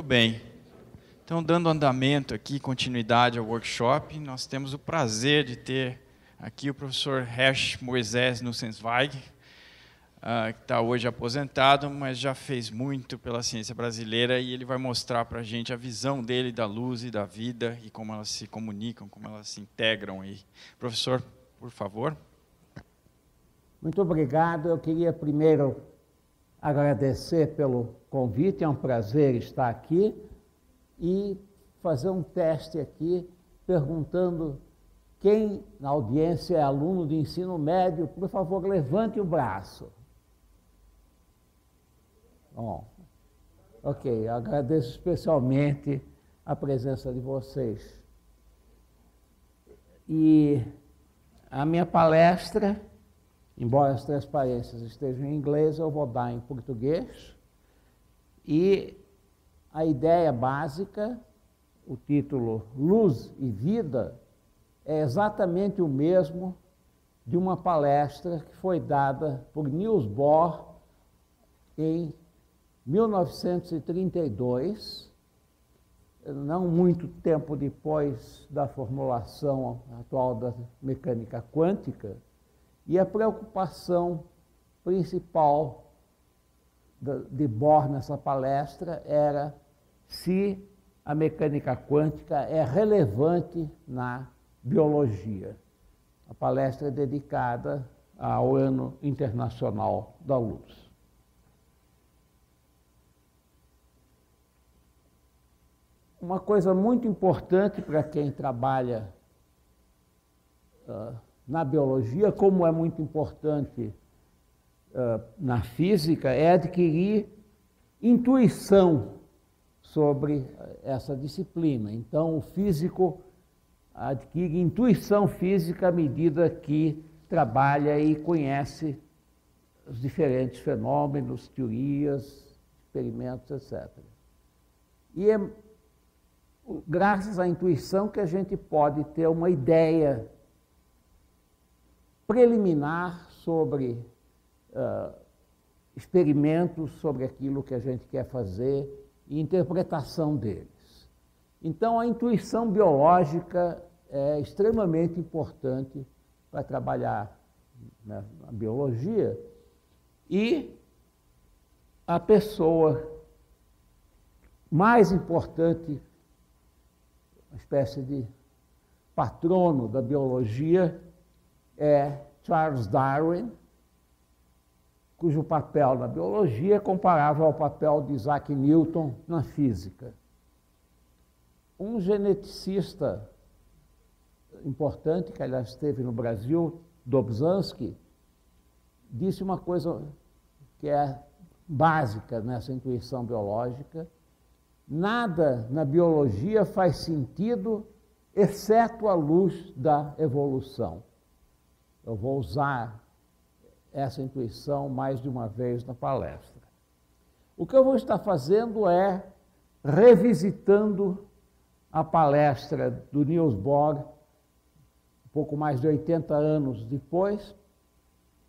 Muito bem. Então, dando andamento aqui, continuidade ao workshop, nós temos o prazer de ter aqui o professor Hersch Moisés Nussensweig, uh, que está hoje aposentado, mas já fez muito pela ciência brasileira e ele vai mostrar para a gente a visão dele da luz e da vida e como elas se comunicam, como elas se integram aí. Professor, por favor. Muito obrigado. Eu queria primeiro agradecer pelo convite, é um prazer estar aqui e fazer um teste aqui perguntando quem na audiência é aluno de ensino médio, por favor, levante o braço. Bom, ok, agradeço especialmente a presença de vocês. E a minha palestra Embora as transparências estejam em inglês, eu vou dar em português. E a ideia básica, o título Luz e Vida, é exatamente o mesmo de uma palestra que foi dada por Niels Bohr em 1932, não muito tempo depois da formulação atual da mecânica quântica e a preocupação principal de Bohr nessa palestra era se a mecânica quântica é relevante na biologia. A palestra é dedicada ao Ano Internacional da Luz. Uma coisa muito importante para quem trabalha uh, na biologia, como é muito importante uh, na física, é adquirir intuição sobre essa disciplina. Então, o físico adquire intuição física à medida que trabalha e conhece os diferentes fenômenos, teorias, experimentos, etc. E é graças à intuição que a gente pode ter uma ideia preliminar sobre uh, experimentos sobre aquilo que a gente quer fazer e interpretação deles. Então, a intuição biológica é extremamente importante para trabalhar na biologia e a pessoa mais importante, uma espécie de patrono da biologia, é Charles Darwin, cujo papel na biologia é comparável ao papel de Isaac Newton na física. Um geneticista importante, que aliás esteve no Brasil, Dobzhansky, disse uma coisa que é básica nessa intuição biológica: nada na biologia faz sentido exceto a luz da evolução. Eu vou usar essa intuição mais de uma vez na palestra. O que eu vou estar fazendo é revisitando a palestra do Niels Bohr, um pouco mais de 80 anos depois,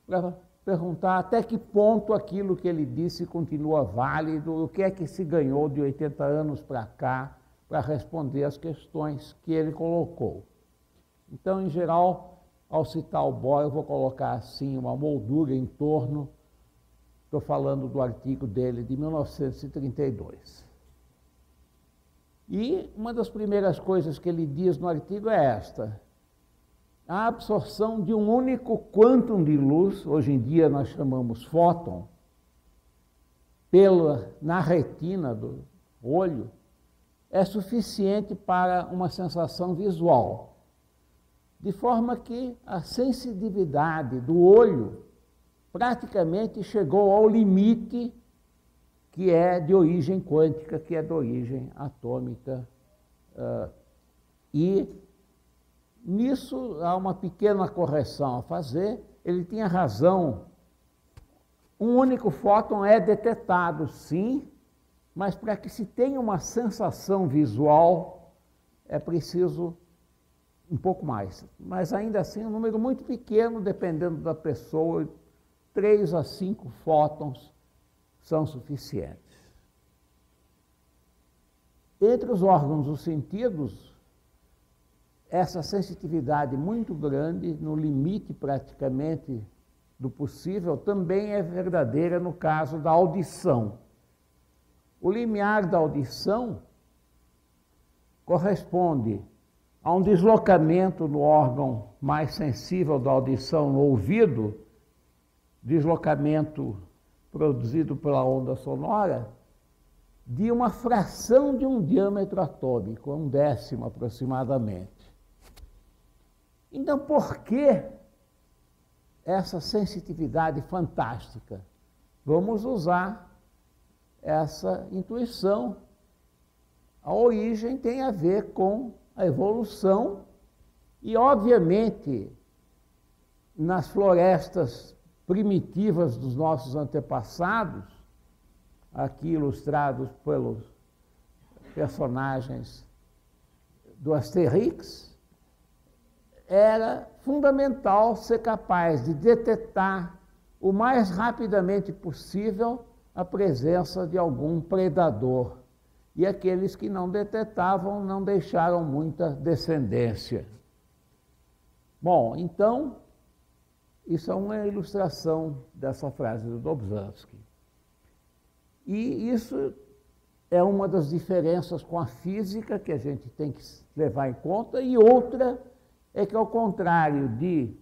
para perguntar até que ponto aquilo que ele disse continua válido, o que é que se ganhou de 80 anos para cá, para responder as questões que ele colocou. Então, em geral, ao citar o Bohr, eu vou colocar assim uma moldura em torno, estou falando do artigo dele de 1932. E uma das primeiras coisas que ele diz no artigo é esta: a absorção de um único quantum de luz, hoje em dia nós chamamos fóton, pela, na retina do olho, é suficiente para uma sensação visual de forma que a sensibilidade do olho praticamente chegou ao limite que é de origem quântica, que é de origem atômica. Uh, e nisso há uma pequena correção a fazer. Ele tinha razão. Um único fóton é detectado, sim, mas para que se tenha uma sensação visual, é preciso um pouco mais, mas ainda assim um número muito pequeno, dependendo da pessoa, três a cinco fótons são suficientes. Entre os órgãos dos sentidos, essa sensitividade muito grande, no limite praticamente do possível, também é verdadeira no caso da audição. O limiar da audição corresponde a um deslocamento no órgão mais sensível da audição, no ouvido, deslocamento produzido pela onda sonora, de uma fração de um diâmetro atômico, um décimo aproximadamente. Então, por que essa sensitividade fantástica? Vamos usar essa intuição. A origem tem a ver com a evolução e, obviamente, nas florestas primitivas dos nossos antepassados, aqui ilustrados pelos personagens do Asterix, era fundamental ser capaz de detectar o mais rapidamente possível a presença de algum predador. E aqueles que não detectavam não deixaram muita descendência. Bom, então, isso é uma ilustração dessa frase do Dobzhansky. E isso é uma das diferenças com a física que a gente tem que levar em conta, e outra é que, ao contrário de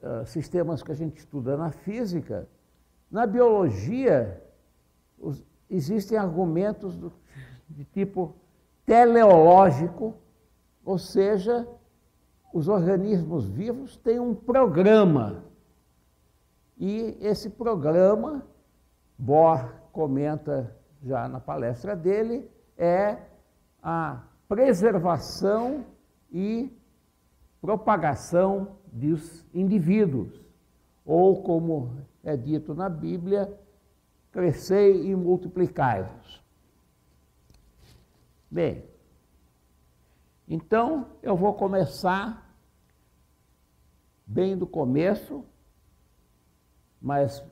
uh, sistemas que a gente estuda na física, na biologia os, existem argumentos do, de tipo teleológico, ou seja, os organismos vivos têm um programa. E esse programa Bohr comenta já na palestra dele, é a preservação e propagação dos indivíduos, ou como é dito na Bíblia, crescei e multiplicai-vos. Bem, então eu vou começar bem do começo, mas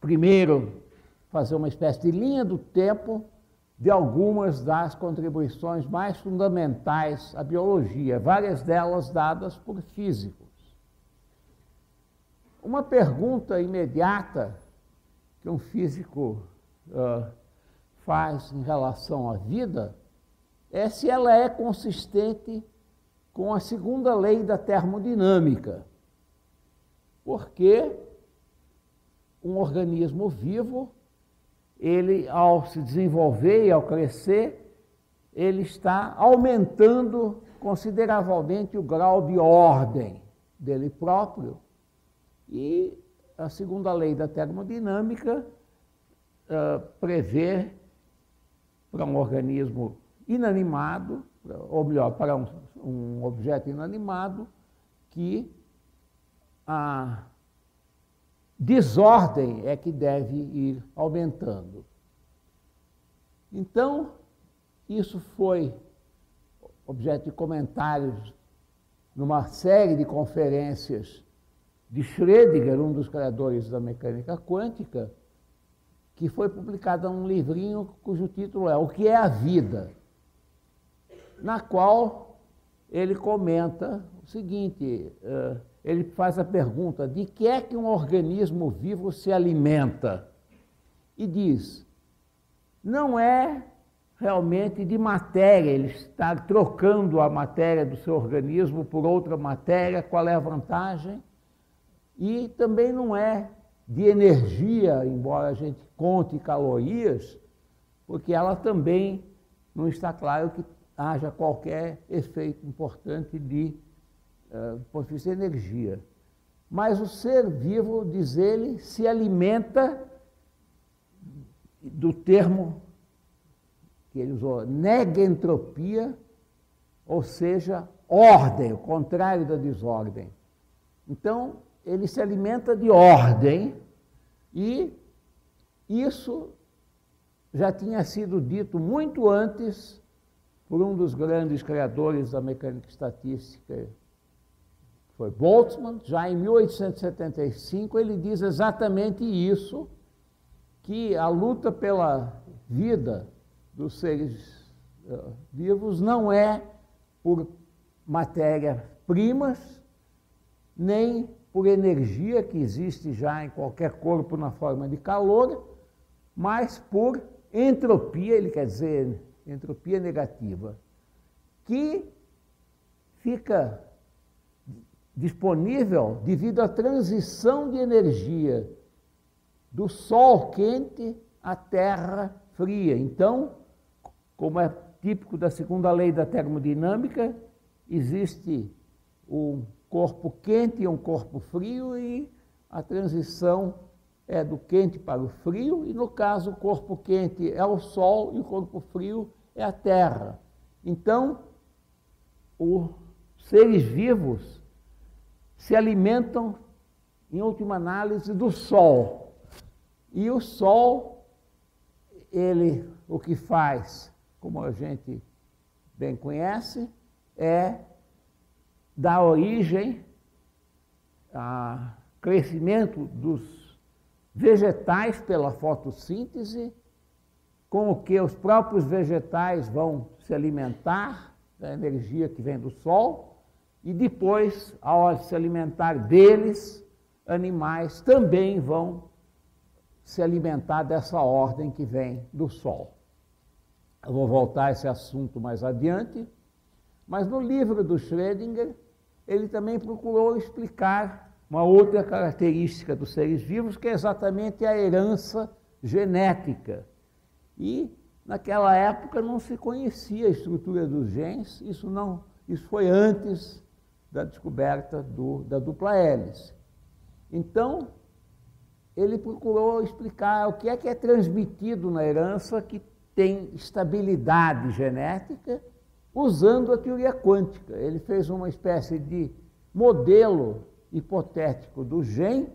primeiro fazer uma espécie de linha do tempo de algumas das contribuições mais fundamentais à biologia, várias delas dadas por físicos. Uma pergunta imediata que um físico uh, faz em relação à vida é se ela é consistente com a segunda lei da termodinâmica. Porque um organismo vivo ele, ao se desenvolver e ao crescer, ele está aumentando consideravelmente o grau de ordem dele próprio. E a segunda lei da termodinâmica uh, prevê para um organismo inanimado, ou melhor, para um, um objeto inanimado, que a desordem é que deve ir aumentando. Então, isso foi objeto de comentários numa série de conferências de Schrödinger, um dos criadores da mecânica quântica, que foi publicada num livrinho cujo título é O que é a vida, na qual ele comenta o seguinte: uh, ele faz a pergunta: de que é que um organismo vivo se alimenta? E diz: não é realmente de matéria, ele está trocando a matéria do seu organismo por outra matéria, qual é a vantagem? E também não é de energia, embora a gente conte calorias, porque ela também não está claro que haja qualquer efeito importante de do ponto de vista de energia. Mas o ser vivo, diz ele, se alimenta do termo que ele usou, negentropia, ou seja, ordem, o contrário da desordem. Então, ele se alimenta de ordem e isso já tinha sido dito muito antes por um dos grandes criadores da mecânica estatística foi Boltzmann, já em 1875, ele diz exatamente isso, que a luta pela vida dos seres uh, vivos não é por matéria-primas, nem por energia que existe já em qualquer corpo na forma de calor, mas por entropia, ele quer dizer entropia negativa, que fica disponível devido à transição de energia do Sol quente à Terra fria. Então, como é típico da segunda lei da termodinâmica, existe um corpo quente e um corpo frio e a transição é do quente para o frio, e no caso o corpo quente é o Sol e o corpo frio é a Terra. Então, os seres vivos se alimentam, em última análise, do Sol. E o Sol, ele o que faz, como a gente bem conhece, é dar origem a crescimento dos vegetais pela fotossíntese, com o que os próprios vegetais vão se alimentar da energia que vem do sol, e depois, ao se alimentar deles, animais também vão se alimentar dessa ordem que vem do sol. Eu vou voltar a esse assunto mais adiante, mas no livro do Schrödinger, ele também procurou explicar uma outra característica dos seres vivos, que é exatamente a herança genética. E naquela época não se conhecia a estrutura dos genes, isso não, isso foi antes da descoberta do, da dupla hélice. Então, ele procurou explicar o que é que é transmitido na herança que tem estabilidade genética usando a teoria quântica. Ele fez uma espécie de modelo hipotético do GEM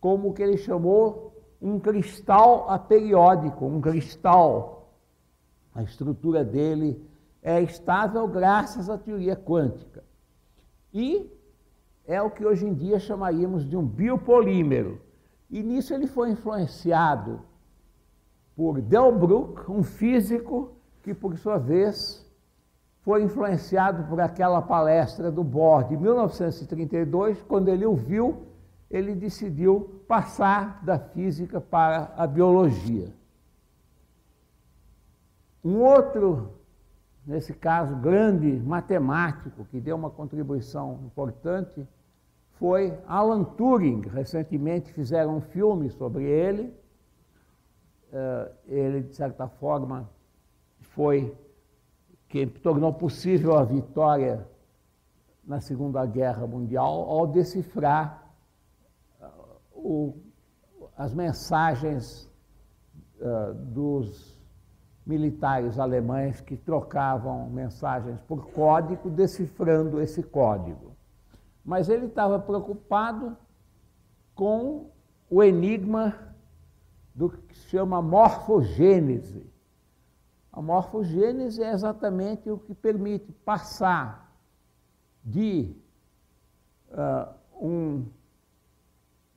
como que ele chamou um cristal aperiódico, um cristal. A estrutura dele é estável graças à teoria quântica. E é o que hoje em dia chamaríamos de um biopolímero. E nisso ele foi influenciado por Delbruck, um físico que, por sua vez, foi influenciado por aquela palestra do Bohr de 1932, quando ele ouviu, ele decidiu passar da física para a biologia. Um outro, nesse caso, grande matemático que deu uma contribuição importante foi Alan Turing. Recentemente fizeram um filme sobre ele. Eh, ele, de certa forma, foi que tornou possível a vitória na Segunda Guerra Mundial ao decifrar uh, o, as mensagens uh, dos militares alemães que trocavam mensagens por código, decifrando esse código. Mas ele estava preocupado com o enigma do que se chama morfogênese a morfogênese é exatamente o que permite passar de uh, um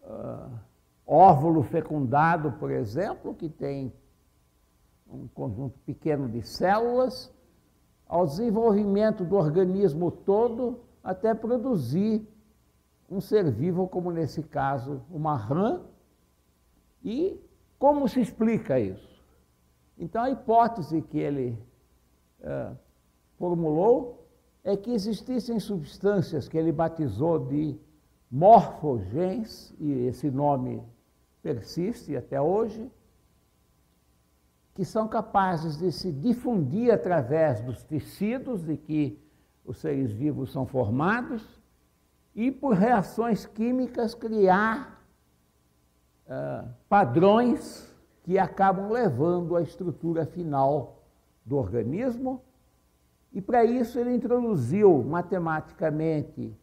uh, óvulo fecundado, por exemplo, que tem um conjunto pequeno de células, ao desenvolvimento do organismo todo até produzir um ser vivo, como nesse caso uma rã. E como se explica isso? Então, a hipótese que ele uh, formulou é que existissem substâncias que ele batizou de morfogens, e esse nome persiste até hoje, que são capazes de se difundir através dos tecidos de que os seres vivos são formados e, por reações químicas, criar uh, padrões que acabam levando à estrutura final do organismo. E para isso ele introduziu matematicamente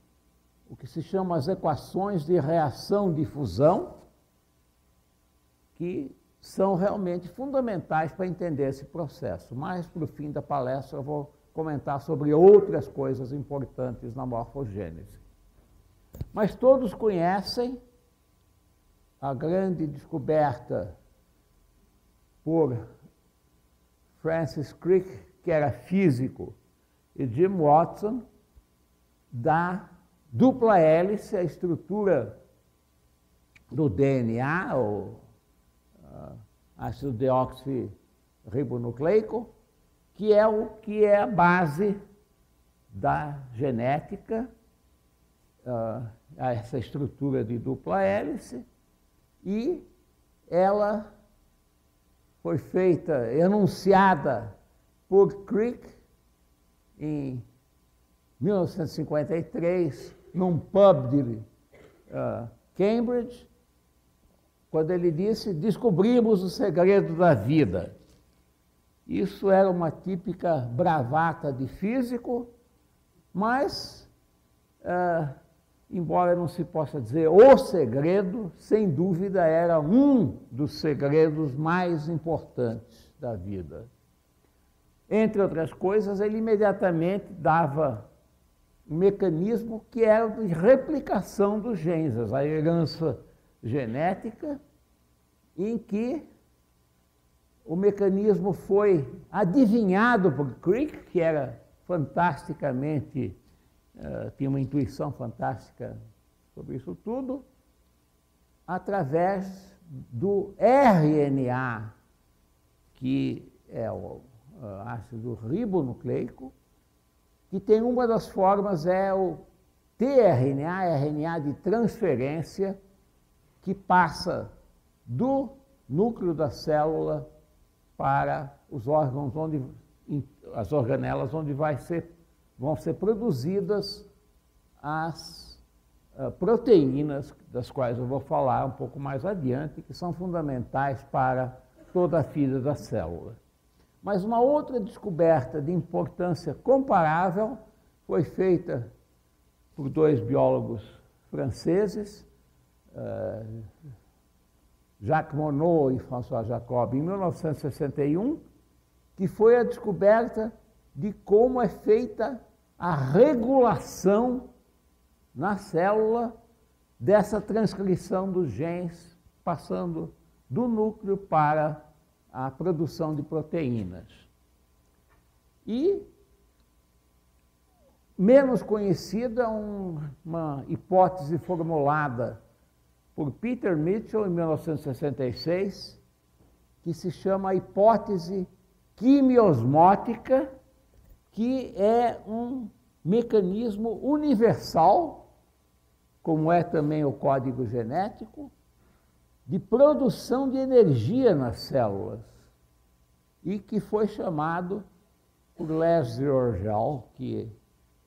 o que se chama as equações de reação de fusão, que são realmente fundamentais para entender esse processo. Mas para o fim da palestra eu vou comentar sobre outras coisas importantes na morfogênese. Mas todos conhecem a grande descoberta por Francis Crick, que era físico, e Jim Watson, da dupla hélice, a estrutura do DNA, o uh, ácido deoxirribonucleico, que é o que é a base da genética, uh, essa estrutura de dupla hélice, e ela foi feita, enunciada por Crick em 1953, num pub de uh, Cambridge, quando ele disse: Descobrimos o segredo da vida. Isso era uma típica bravata de físico, mas, uh, embora não se possa dizer o segredo, sem dúvida era um dos segredos mais importantes da vida. Entre outras coisas, ele imediatamente dava um mecanismo que era de replicação dos genes, a herança genética, em que o mecanismo foi adivinhado por Crick, que era fantasticamente, uh, tinha uma intuição fantástica sobre isso tudo, através do RNA, que é o uh, ácido ribonucleico, que tem uma das formas é o tRNA, RNA de transferência, que passa do núcleo da célula para os órgãos onde as organelas onde vai ser, vão ser produzidas as uh, proteínas das quais eu vou falar um pouco mais adiante, que são fundamentais para toda a vida da célula. Mas uma outra descoberta de importância comparável foi feita por dois biólogos franceses, uh, Jacques Monod e François Jacob, em 1961, que foi a descoberta de como é feita a regulação na célula dessa transcrição dos genes, passando do núcleo para a produção de proteínas. E menos conhecida, um, uma hipótese formulada por Peter Mitchell em 1966, que se chama a hipótese quimiosmótica, que é um mecanismo universal, como é também o código genético, de produção de energia nas células e que foi chamado por Leslie Orgel, que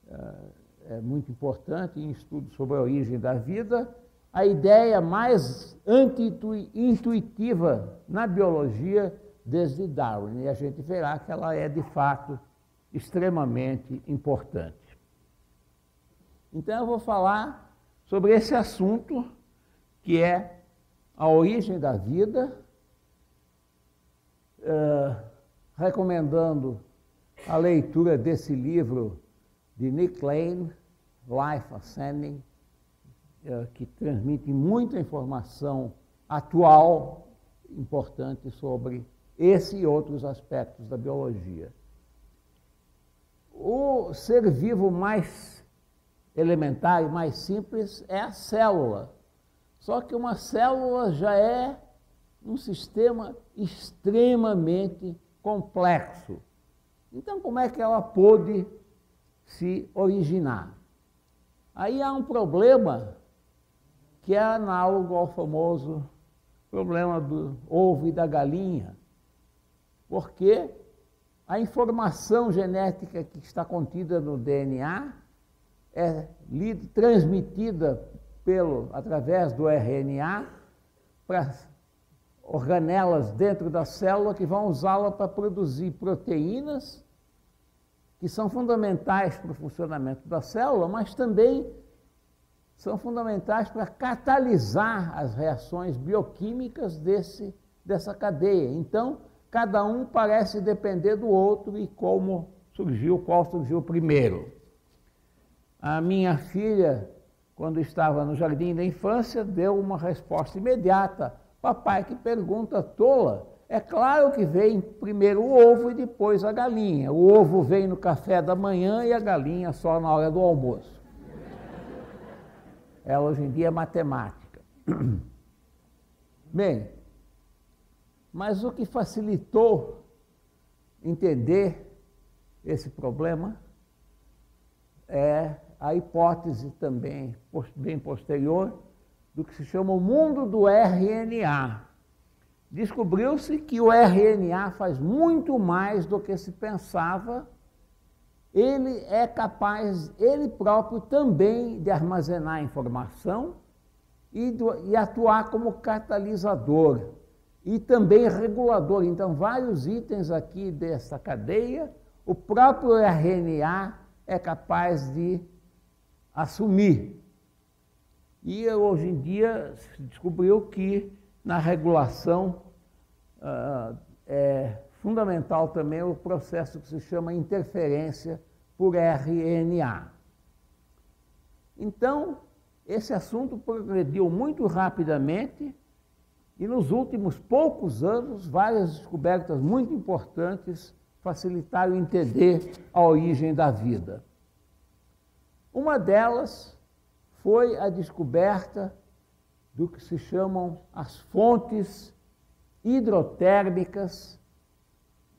uh, é muito importante em estudos sobre a origem da vida, a ideia mais anti-intuitiva na biologia desde Darwin. E a gente verá que ela é, de fato, extremamente importante. Então, eu vou falar sobre esse assunto, que é a origem da vida, uh, recomendando a leitura desse livro de Nick Lane, Life Ascending, uh, que transmite muita informação atual, importante sobre esse e outros aspectos da biologia. O ser vivo mais elementar e mais simples é a célula só que uma célula já é um sistema extremamente complexo. Então, como é que ela pôde se originar? Aí há um problema que é análogo ao famoso problema do ovo e da galinha, porque a informação genética que está contida no DNA é transmitida pelo, através do RNA para organelas dentro da célula que vão usá-la para produzir proteínas que são fundamentais para o funcionamento da célula, mas também são fundamentais para catalisar as reações bioquímicas desse, dessa cadeia. Então, cada um parece depender do outro e como surgiu, qual surgiu primeiro. A minha filha quando estava no jardim da infância, deu uma resposta imediata. Papai, que pergunta tola! É claro que vem primeiro o ovo e depois a galinha. O ovo vem no café da manhã e a galinha só na hora do almoço. É hoje em dia matemática. Bem, mas o que facilitou entender esse problema é a hipótese também, bem posterior, do que se chama o mundo do RNA. Descobriu-se que o RNA faz muito mais do que se pensava. Ele é capaz, ele próprio também, de armazenar informação e, do, e atuar como catalisador e também regulador. Então, vários itens aqui dessa cadeia, o próprio RNA é capaz de assumir. E hoje em dia se descobriu que na regulação uh, é fundamental também o processo que se chama interferência por RNA. Então, esse assunto progrediu muito rapidamente e nos últimos poucos anos, várias descobertas muito importantes facilitaram entender a origem da vida. Uma delas foi a descoberta do que se chamam as fontes hidrotérmicas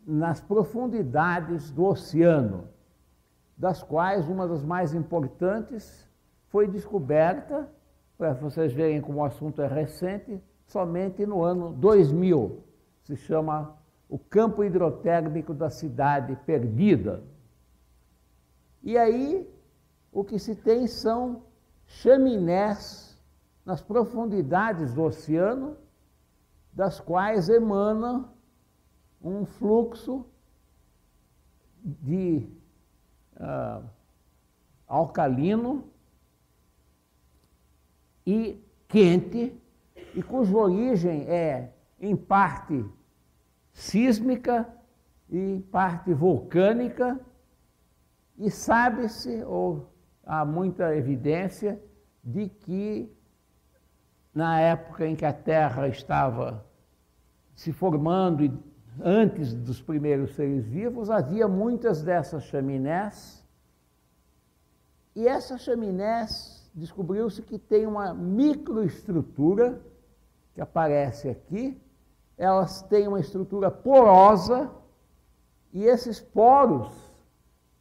nas profundidades do oceano, das quais uma das mais importantes foi descoberta, para vocês verem como o assunto é recente, somente no ano 2000. Se chama o campo hidrotérmico da cidade perdida. E aí o que se tem são chaminés nas profundidades do oceano, das quais emana um fluxo de uh, alcalino e quente, e cuja origem é, em parte, sísmica e parte vulcânica, e sabe-se, ou há muita evidência, de que na época em que a Terra estava se formando, antes dos primeiros seres vivos, havia muitas dessas chaminés, e essas chaminés descobriu-se que tem uma microestrutura que aparece aqui, elas têm uma estrutura porosa e esses poros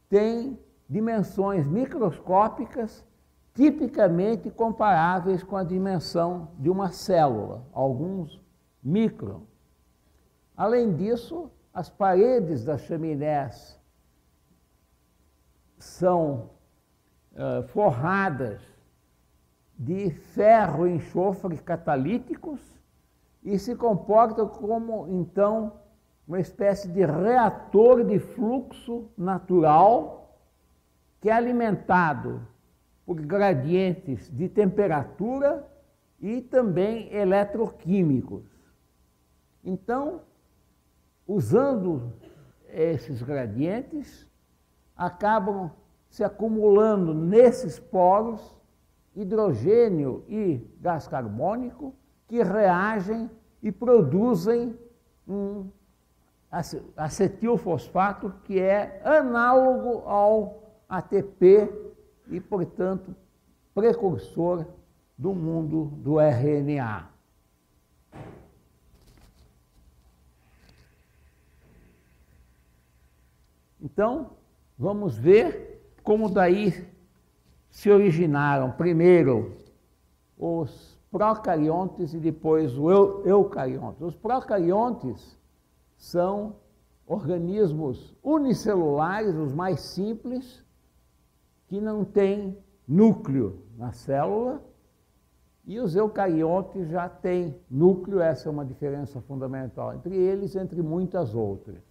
têm dimensões microscópicas tipicamente comparáveis com a dimensão de uma célula, alguns micron. Além disso, as paredes das chaminés são uh, forradas de ferro e enxofre catalíticos e se comportam como, então, uma espécie de reator de fluxo natural que é alimentado por gradientes de temperatura e também eletroquímicos. Então, usando esses gradientes, acabam se acumulando nesses poros hidrogênio e gás carbônico que reagem e produzem um acetilfosfato que é análogo ao ATP e, portanto, precursor do mundo do RNA. Então, vamos ver como daí se originaram primeiro os procariontes e depois os eucariontes. Os procariontes são organismos unicelulares, os mais simples, que não têm núcleo na célula, e os eucariontes já têm núcleo, essa é uma diferença fundamental entre eles, entre muitas outras.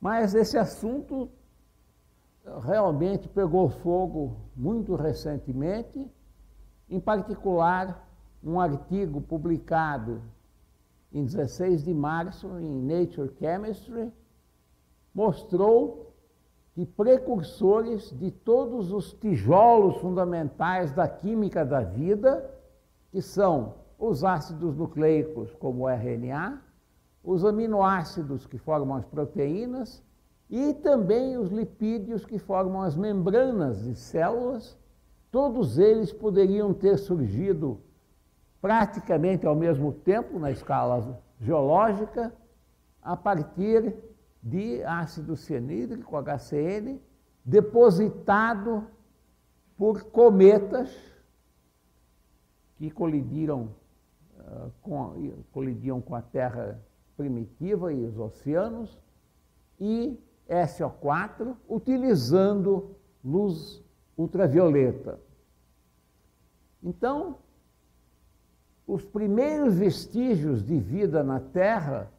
Mas esse assunto realmente pegou fogo muito recentemente, em particular um artigo publicado em 16 de março em Nature Chemistry mostrou que precursores de todos os tijolos fundamentais da química da vida, que são os ácidos nucleicos, como o RNA, os aminoácidos que formam as proteínas e também os lipídios que formam as membranas de células, todos eles poderiam ter surgido praticamente ao mesmo tempo na escala geológica, a partir de ácido cianídrico, HCN, depositado por cometas que colidiram, uh, com, colidiam com a Terra primitiva e os oceanos, e SO4 utilizando luz ultravioleta. Então, os primeiros vestígios de vida na Terra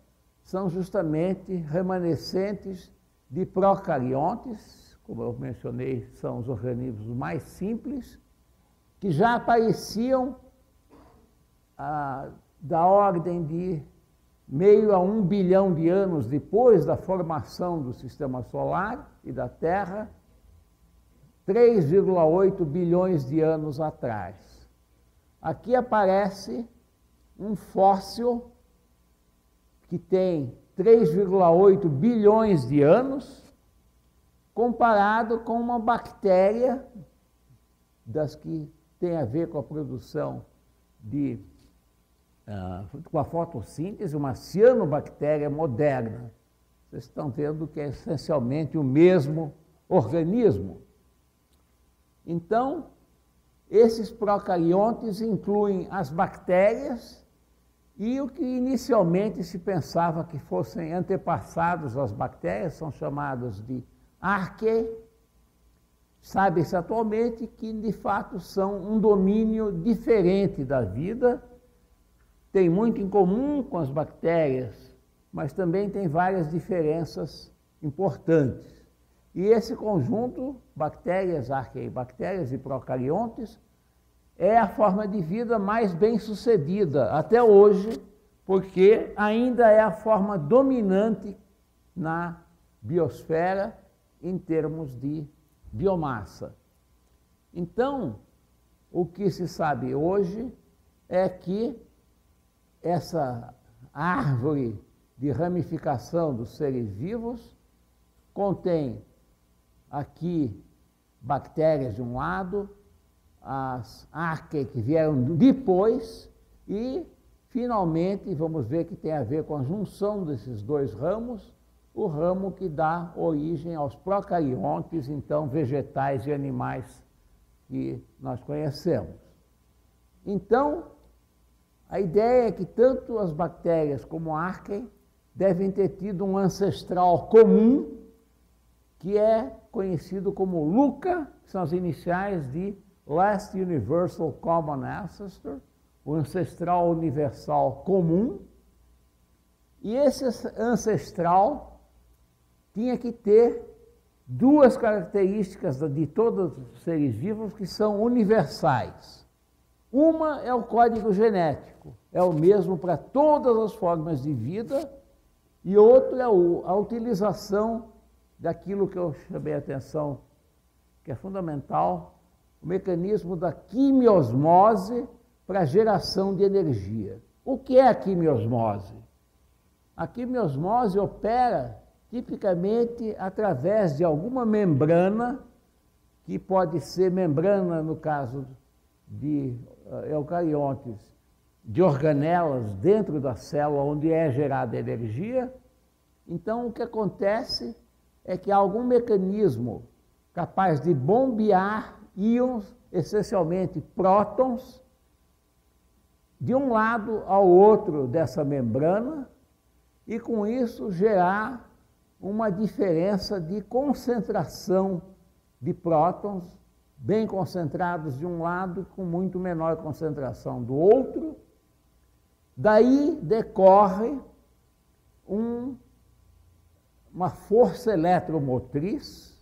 são justamente remanescentes de procariontes, como eu mencionei, são os organismos mais simples, que já apareciam ah, da ordem de meio a um bilhão de anos depois da formação do sistema solar e da Terra, 3,8 bilhões de anos atrás. Aqui aparece um fóssil que tem 3,8 bilhões de anos, comparado com uma bactéria das que tem a ver com a produção de com a fotossíntese, uma cianobactéria moderna. Vocês estão vendo que é essencialmente o mesmo organismo. Então, esses procariontes incluem as bactérias e o que inicialmente se pensava que fossem antepassados às bactérias, são chamados de arquei. Sabe-se atualmente que, de fato, são um domínio diferente da vida, tem muito em comum com as bactérias, mas também tem várias diferenças importantes. E esse conjunto, bactérias, arqueibactérias e procariontes, é a forma de vida mais bem sucedida até hoje, porque ainda é a forma dominante na biosfera em termos de biomassa. Então, o que se sabe hoje é que essa árvore de ramificação dos seres vivos contém aqui bactérias de um lado, as arqueias que vieram depois e, finalmente, vamos ver que tem a ver com a junção desses dois ramos, o ramo que dá origem aos procariontes, então vegetais e animais que nós conhecemos. Então, a ideia é que tanto as bactérias como a arqueia devem ter tido um ancestral comum que é conhecido como LUCA, que são as iniciais de Last Universal Common Ancestor, o ancestral universal comum. E esse ancestral tinha que ter duas características de todos os seres vivos que são universais. Uma é o código genético, é o mesmo para todas as formas de vida, e outro é a utilização daquilo que eu chamei a atenção, que é fundamental, o mecanismo da quimiosmose para geração de energia. O que é a quimiosmose? A quimiosmose opera tipicamente através de alguma membrana, que pode ser membrana, no caso de eucariontes, de organelas dentro da célula onde é gerada energia. Então, o que acontece é que há algum mecanismo capaz de bombear íons, essencialmente prótons, de um lado ao outro dessa membrana e com isso gerar uma diferença de concentração de prótons bem concentrados de um lado com muito menor concentração do outro. Daí decorre um uma força eletromotriz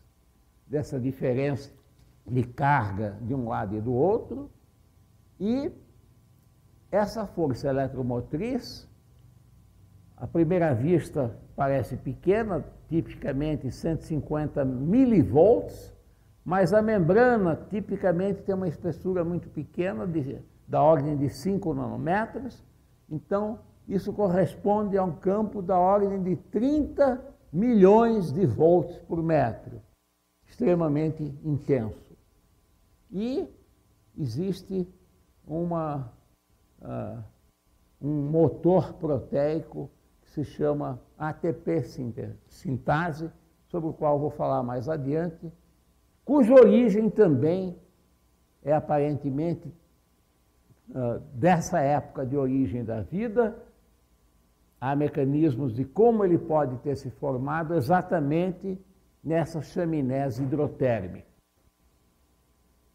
dessa diferença de carga de um lado e do outro, e essa força eletromotriz, à primeira vista parece pequena, tipicamente 150 milivolts, mas a membrana tipicamente tem uma espessura muito pequena, de, da ordem de 5 nanômetros, então isso corresponde a um campo da ordem de 30 milhões de volts por metro, extremamente intenso. E existe uma, uh, um motor proteico que se chama ATP sintase, sobre o qual vou falar mais adiante, cuja origem também é aparentemente uh, dessa época de origem da vida. Há mecanismos de como ele pode ter se formado exatamente nessas chaminés hidrotérmicas.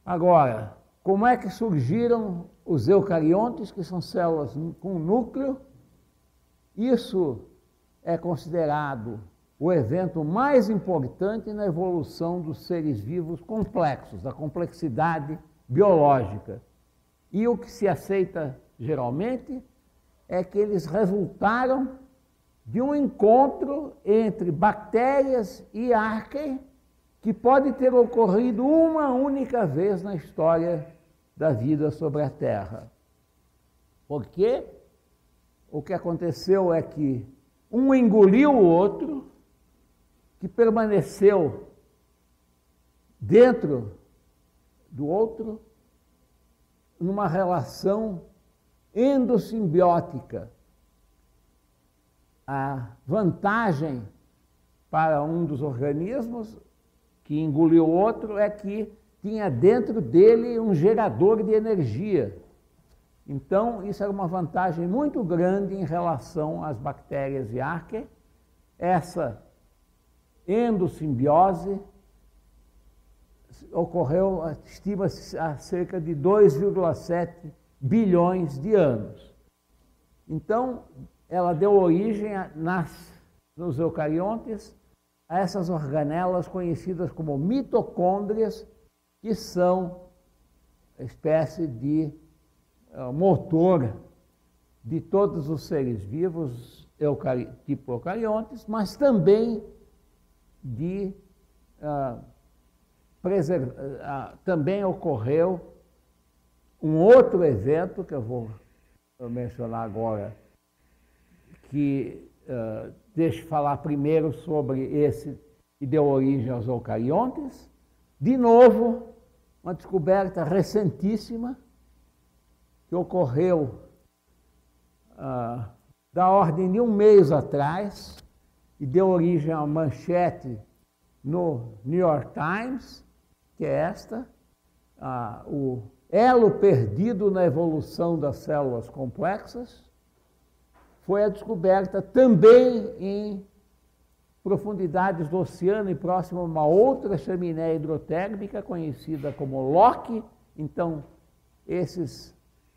Agora, como é que surgiram os eucariontes, que são células com núcleo? Isso é considerado o evento mais importante na evolução dos seres vivos complexos, da complexidade biológica. E o que se aceita geralmente é que eles resultaram de um encontro entre bactérias e arqueias que pode ter ocorrido uma única vez na história da vida sobre a Terra. Porque o que aconteceu é que um engoliu o outro, que permaneceu dentro do outro, numa relação endossimbiótica. A vantagem para um dos organismos que engoliu o outro é que tinha dentro dele um gerador de energia. Então, isso era uma vantagem muito grande em relação às bactérias e arqueias. Essa endossimbiose ocorreu, estima-se, há cerca de 2,7 bilhões de anos. Então, ela deu origem a, nas, nos eucariontes a essas organelas conhecidas como mitocôndrias, que são espécie de uh, motor de todos os seres vivos, eucari tipo eucariontes, mas também de uh, uh, também ocorreu um outro evento que eu vou mencionar agora, que deixe falar primeiro sobre esse que deu origem aos eucariontes. De novo, uma descoberta recentíssima que ocorreu uh, da ordem de um mês atrás e deu origem uma manchete no New York Times, que é esta, uh, o elo perdido na evolução das células complexas, foi a descoberta também em profundidades do oceano e próximo a uma outra chaminé hidrotérmica conhecida como Loki. Então, esses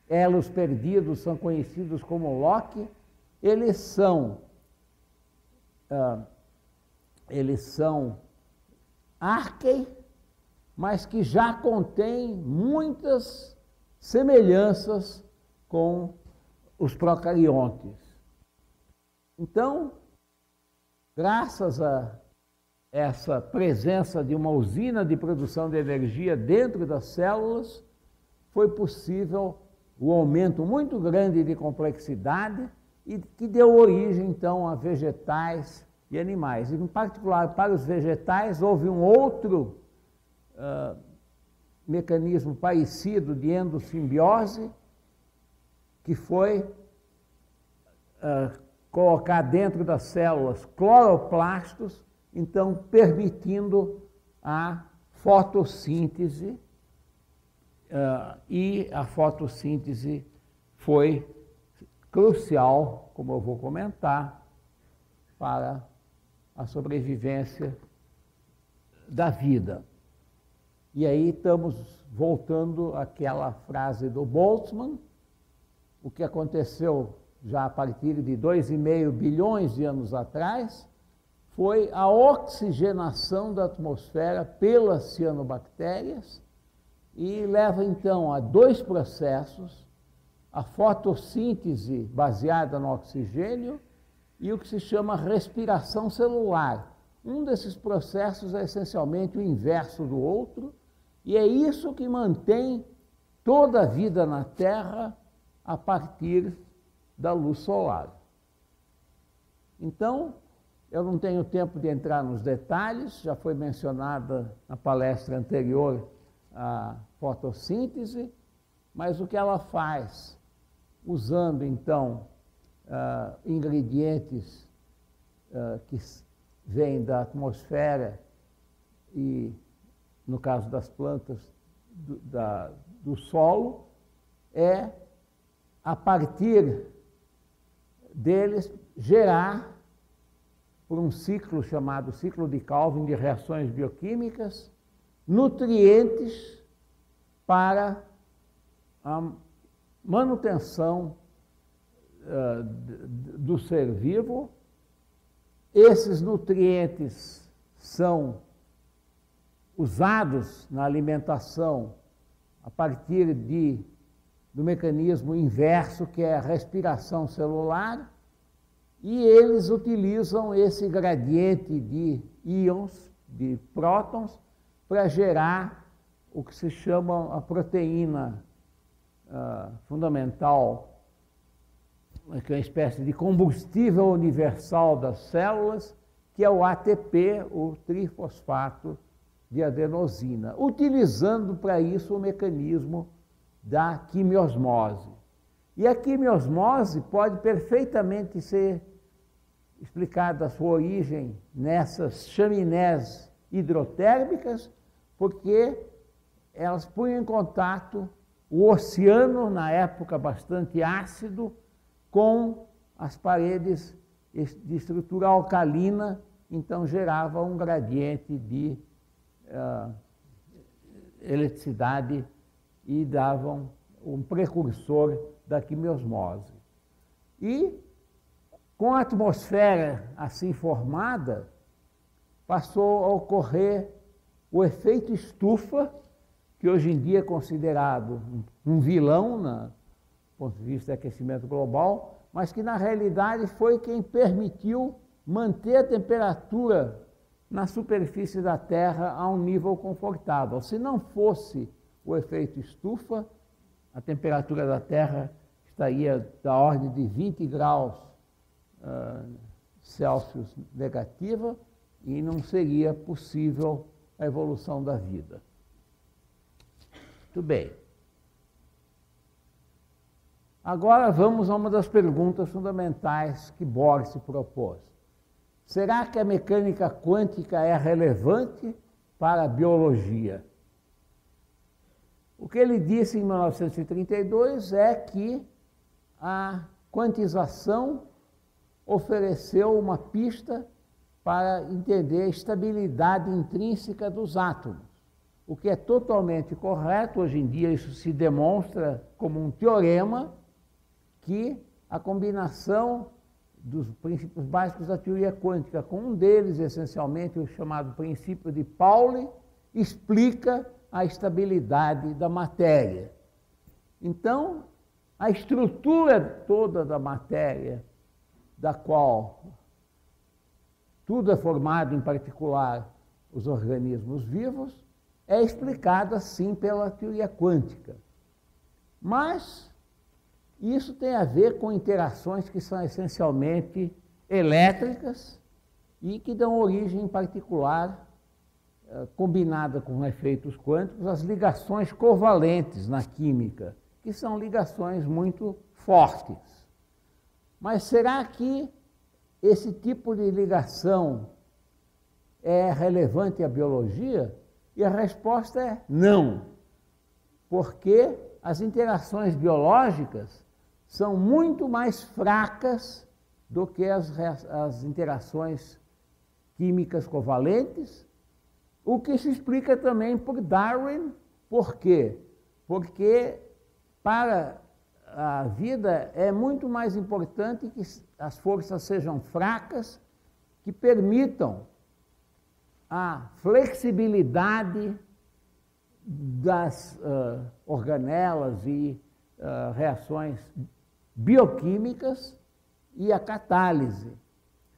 elos perdidos são conhecidos como Loki. Eles são uh, eles são arquei, mas que já contêm muitas semelhanças com os procariontes. Então, graças a essa presença de uma usina de produção de energia dentro das células, foi possível o aumento muito grande de complexidade e que deu origem então a vegetais e animais. E, em particular, para os vegetais, houve um outro uh, mecanismo parecido de endossimbiose, que foi uh, colocar dentro das células cloroplastos, então permitindo a fotossíntese, uh, e a fotossíntese foi crucial, como eu vou comentar, para a sobrevivência da vida. E aí estamos voltando àquela frase do Boltzmann, o que aconteceu já a partir de 2,5 bilhões de anos atrás, foi a oxigenação da atmosfera pelas cianobactérias e leva então a dois processos, a fotossíntese baseada no oxigênio e o que se chama respiração celular. Um desses processos é essencialmente o inverso do outro, e é isso que mantém toda a vida na Terra a partir da luz solar. Então, eu não tenho tempo de entrar nos detalhes, já foi mencionada na palestra anterior a fotossíntese, mas o que ela faz, usando então uh, ingredientes uh, que vêm da atmosfera e, no caso das plantas, do, da, do solo, é, a partir deles, gerar, por um ciclo chamado ciclo de Calvin de reações bioquímicas, nutrientes para a manutenção uh, do ser vivo. Esses nutrientes são usados na alimentação a partir de, do mecanismo inverso, que é a respiração celular, e eles utilizam esse gradiente de íons, de prótons, para gerar o que se chama a proteína uh, fundamental, que é uma espécie de combustível universal das células, que é o ATP, o trifosfato de adenosina, utilizando para isso o mecanismo da quimiosmose. E a quimiosmose pode perfeitamente ser explicada a sua origem nessas chaminés hidrotérmicas, porque elas punham em contato o oceano, na época bastante ácido, com as paredes de estrutura alcalina, então gerava um gradiente de uh, eletricidade e davam um precursor da quimiosmose. E com a atmosfera assim formada, passou a ocorrer o efeito estufa, que hoje em dia é considerado um vilão na, do ponto de vista do aquecimento global, mas que na realidade foi quem permitiu manter a temperatura na superfície da Terra a um nível confortável. Se não fosse o efeito estufa, a temperatura da Terra estaria da ordem de 20 graus uh, Celsius negativa e não seria possível a evolução da vida. Muito bem. Agora vamos a uma das perguntas fundamentais que Bohr se propôs. Será que a mecânica quântica é relevante para a biologia? O que ele disse em 1932 é que a quantização ofereceu uma pista para entender a estabilidade intrínseca dos átomos, o que é totalmente correto. Hoje em dia, isso se demonstra como um teorema que a combinação dos princípios básicos da teoria quântica, com um deles, essencialmente, o chamado princípio de Pauli, explica a estabilidade da matéria. Então, a estrutura toda da matéria, da qual tudo é formado, em particular os organismos vivos, é explicada sim pela teoria quântica. Mas isso tem a ver com interações que são essencialmente elétricas e que dão origem, em particular, eh, combinada com efeitos quânticos, às ligações covalentes na química, que são ligações muito fortes. Mas será que esse tipo de ligação é relevante à biologia? E a resposta é não, porque as interações biológicas são muito mais fracas do que as, as interações químicas covalentes, o que se explica também por Darwin. Por quê? Porque para a vida é muito mais importante que as forças sejam fracas, que permitam a flexibilidade das uh, organelas e uh, reações bioquímicas e a catálise.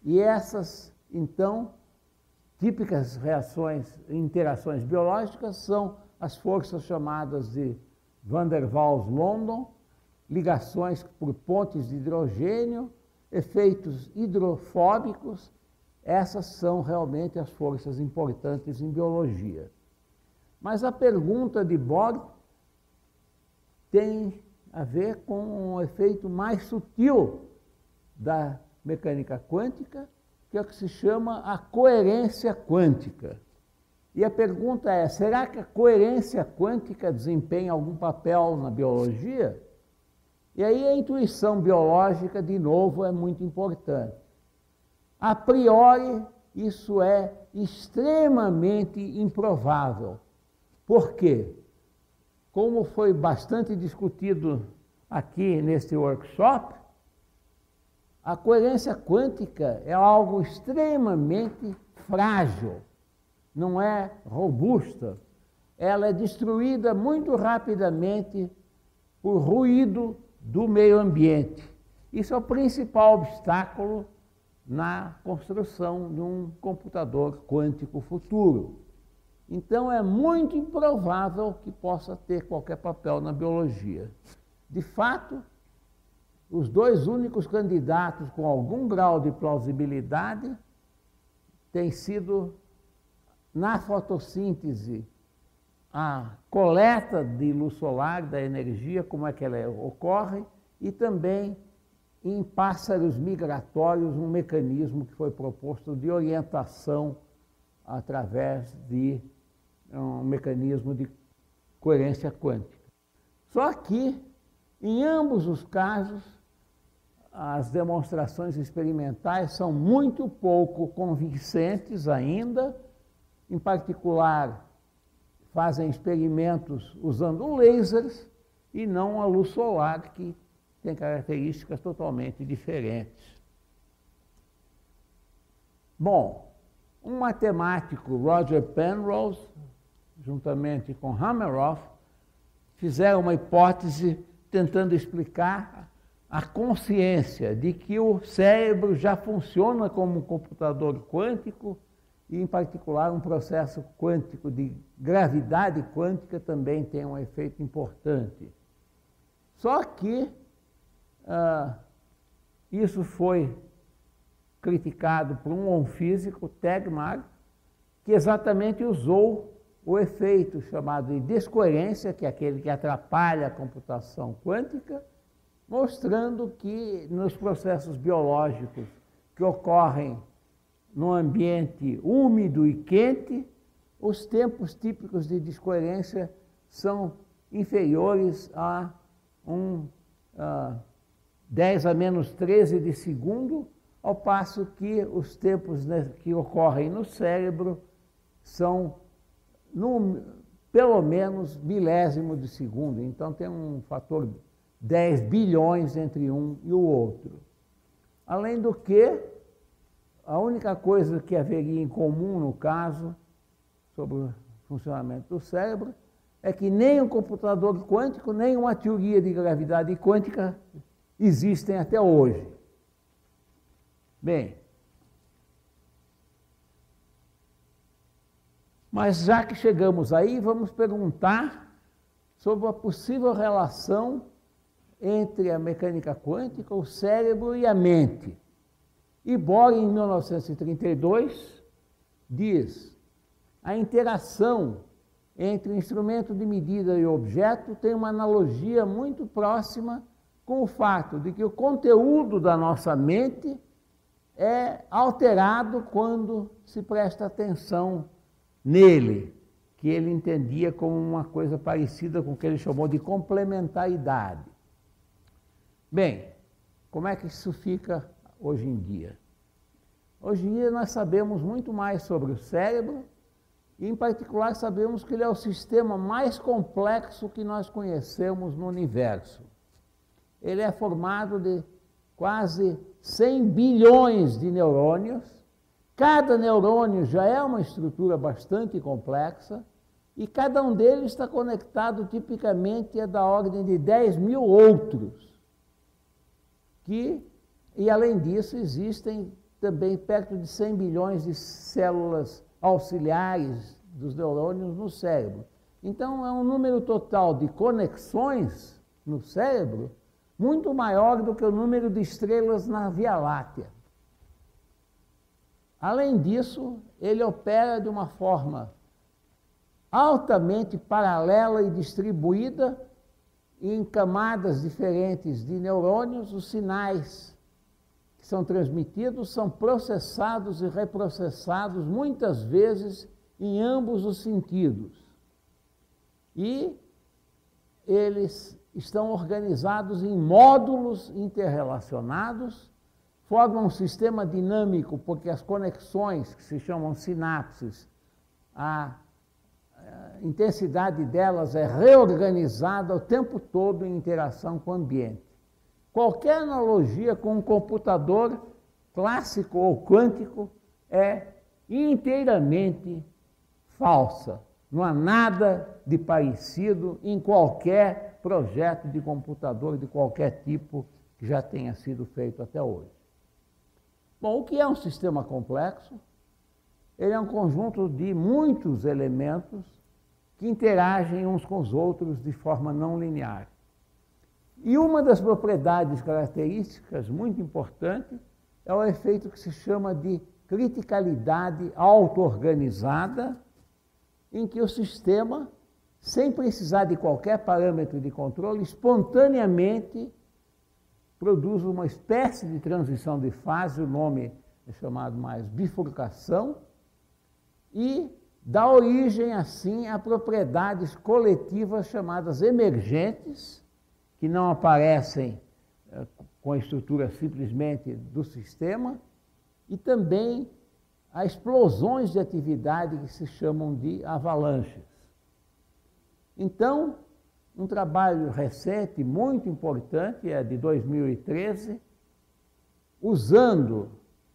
E essas, então, típicas reações, interações biológicas são as forças chamadas de Van der Waals-London, ligações por pontes de hidrogênio, efeitos hidrofóbicos, essas são realmente as forças importantes em biologia. Mas a pergunta de Bohr tem a ver com um efeito mais sutil da mecânica quântica, que é o que se chama a coerência quântica. E a pergunta é: será que a coerência quântica desempenha algum papel na biologia? E aí a intuição biológica, de novo, é muito importante. A priori, isso é extremamente improvável. Por quê? Como foi bastante discutido aqui neste workshop, a coerência quântica é algo extremamente frágil, não é robusta. Ela é destruída muito rapidamente por ruído do meio ambiente. Isso é o principal obstáculo na construção de um computador quântico futuro. Então é muito improvável que possa ter qualquer papel na biologia. De fato, os dois únicos candidatos com algum grau de plausibilidade têm sido na fotossíntese a coleta de luz solar, da energia, como é que ela ocorre, e também em pássaros migratórios, um mecanismo que foi proposto de orientação através de um mecanismo de coerência quântica. Só que, em ambos os casos, as demonstrações experimentais são muito pouco convincentes ainda, em particular fazem experimentos usando lasers e não a luz solar, que tem características totalmente diferentes. Bom, um matemático, Roger Penrose, juntamente com Hameroff, fizeram uma hipótese tentando explicar a consciência de que o cérebro já funciona como um computador quântico e, em particular, um processo quântico de gravidade quântica também tem um efeito importante. Só que ah, isso foi criticado por um físico, Tegmark, que exatamente usou o efeito chamado de descoerência, que é aquele que atrapalha a computação quântica, mostrando que nos processos biológicos que ocorrem no ambiente úmido e quente, os tempos típicos de descoerência são inferiores a um uh, 10 a menos 13 de segundo, ao passo que os tempos né, que ocorrem no cérebro são no, pelo menos milésimo de segundo. Então tem um fator 10 bilhões entre um e o outro. Além do que, a única coisa que haveria em comum no caso, sobre o funcionamento do cérebro, é que nem um computador quântico, nem uma teoria de gravidade quântica existem até hoje. Bem, mas já que chegamos aí, vamos perguntar sobre a possível relação entre a mecânica quântica, o cérebro e a mente. E Bohr, em 1932, diz: a interação entre o instrumento de medida e o objeto tem uma analogia muito próxima com o fato de que o conteúdo da nossa mente é alterado quando se presta atenção nele, que ele entendia como uma coisa parecida com o que ele chamou de complementaridade. Bem, como é que isso fica hoje em dia? Hoje em dia nós sabemos muito mais sobre o cérebro e, em particular, sabemos que ele é o sistema mais complexo que nós conhecemos no universo. Ele é formado de quase 100 bilhões de neurônios. Cada neurônio já é uma estrutura bastante complexa e cada um deles está conectado tipicamente a da ordem de 10 mil outros. Que, e além disso, existem também perto de 100 bilhões de células auxiliares dos neurônios no cérebro. Então, é um número total de conexões no cérebro muito maior do que o número de estrelas na Via Láctea. Além disso, ele opera de uma forma altamente paralela e distribuída em camadas diferentes de neurônios, os sinais que são transmitidos são processados e reprocessados muitas vezes em ambos os sentidos. E eles estão organizados em módulos interrelacionados, formam um sistema dinâmico, porque as conexões, que se chamam sinapses, a intensidade delas é reorganizada o tempo todo em interação com o ambiente. Qualquer analogia com um computador clássico ou quântico é inteiramente falsa. Não há nada de parecido em qualquer projeto de computador de qualquer tipo que já tenha sido feito até hoje. Bom, o que é um sistema complexo? Ele é um conjunto de muitos elementos que interagem uns com os outros de forma não linear. E uma das propriedades características muito importante é o efeito que se chama de criticalidade auto-organizada, em que o sistema, sem precisar de qualquer parâmetro de controle, espontaneamente produz uma espécie de transição de fase, o nome é chamado mais bifurcação, e dá origem, assim, a propriedades coletivas chamadas emergentes, que não aparecem eh, com a estrutura simplesmente do sistema, e também a explosões de atividade que se chamam de avalanches. Então, um trabalho recente, muito importante, é de 2013, usando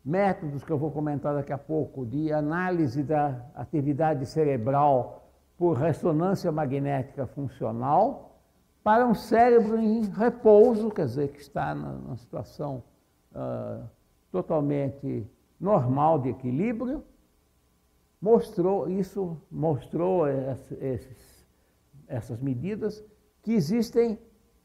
métodos que eu vou comentar daqui a pouco, de análise da atividade cerebral por ressonância magnética funcional, para um cérebro em repouso, quer dizer, que está numa situação uh, totalmente normal de equilíbrio, mostrou isso, mostrou esses, essas medidas que existem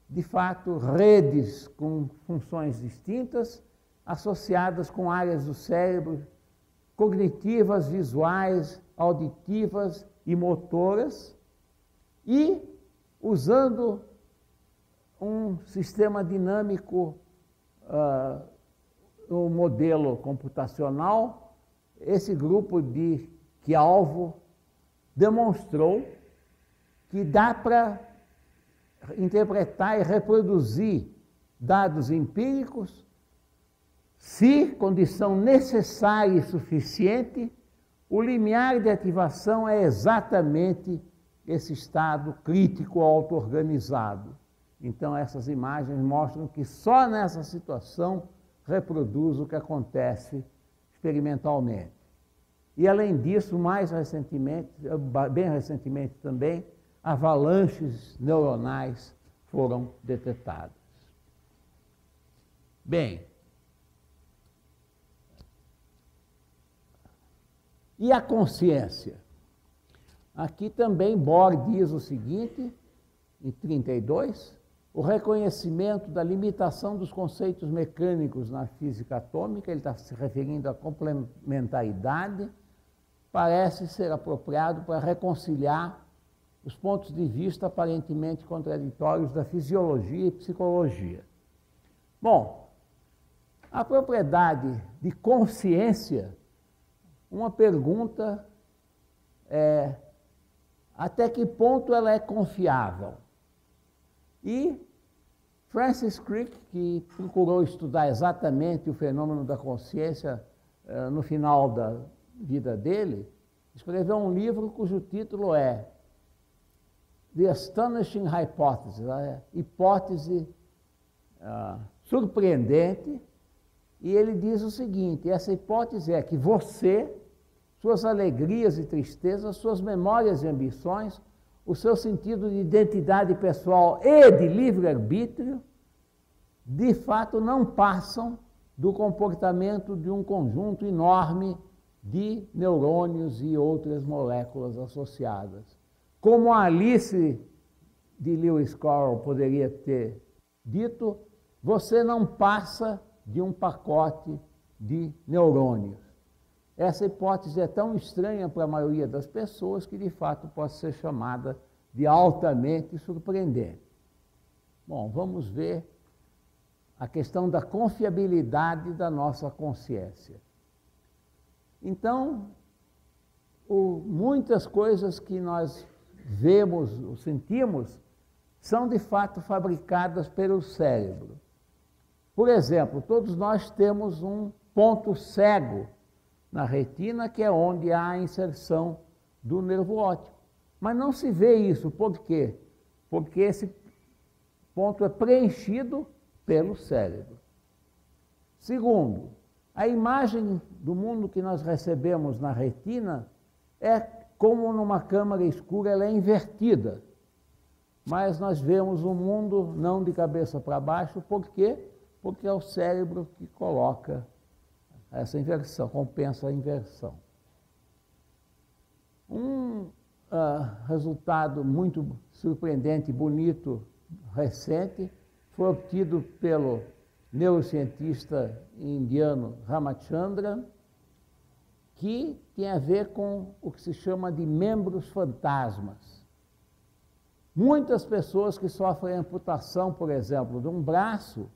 de fato redes com funções distintas associadas com áreas do cérebro cognitivas, visuais, auditivas e motoras e usando um sistema dinâmico uh, no modelo computacional, esse grupo de que alvo demonstrou que dá para interpretar e reproduzir dados empíricos se condição necessária e suficiente, o limiar de ativação é exatamente esse estado crítico auto-organizado. Então, essas imagens mostram que só nessa situação reproduz o que acontece experimentalmente. E além disso, mais recentemente, bem recentemente também, avalanches neuronais foram detectadas. Bem, e a consciência? Aqui também Bohr diz o seguinte, em 32, o reconhecimento da limitação dos conceitos mecânicos na física atômica, ele está se referindo à complementaridade, parece ser apropriado para reconciliar os pontos de vista aparentemente contraditórios da fisiologia e psicologia. Bom, a propriedade de consciência, uma pergunta é até que ponto ela é confiável? E Francis Crick, que procurou estudar exatamente o fenômeno da consciência uh, no final da vida dele, escreveu um livro cujo título é The Astonishing Hypothesis, a hipótese uh, surpreendente, e ele diz o seguinte: essa hipótese é que você, suas alegrias e tristezas, suas memórias e ambições, o seu sentido de identidade pessoal e de livre-arbítrio, de fato não passam do comportamento de um conjunto enorme de neurônios e outras moléculas associadas. Como a Alice de Lewis Carroll poderia ter dito, você não passa de um pacote de neurônios. Essa hipótese é tão estranha para a maioria das pessoas que, de fato, pode ser chamada de altamente surpreendente. Bom, vamos ver a questão da confiabilidade da nossa consciência. Então, o, muitas coisas que nós vemos ou sentimos são de fato fabricadas pelo cérebro. Por exemplo, todos nós temos um ponto cego na retina, que é onde há a inserção do nervo óptico. Mas não se vê isso, por quê? Porque esse ponto é preenchido pelo cérebro. Segundo, a imagem do mundo que nós recebemos na retina é como numa câmara escura, ela é invertida. Mas nós vemos o mundo não de cabeça para baixo, por quê? Porque é o cérebro que coloca essa inversão, compensa a inversão. Um uh, resultado muito surpreendente, bonito, recente, foi obtido pelo neurocientista indiano Ramachandra, que tem a ver com o que se chama de membros fantasmas. Muitas pessoas que sofrem amputação, por exemplo, de um braço,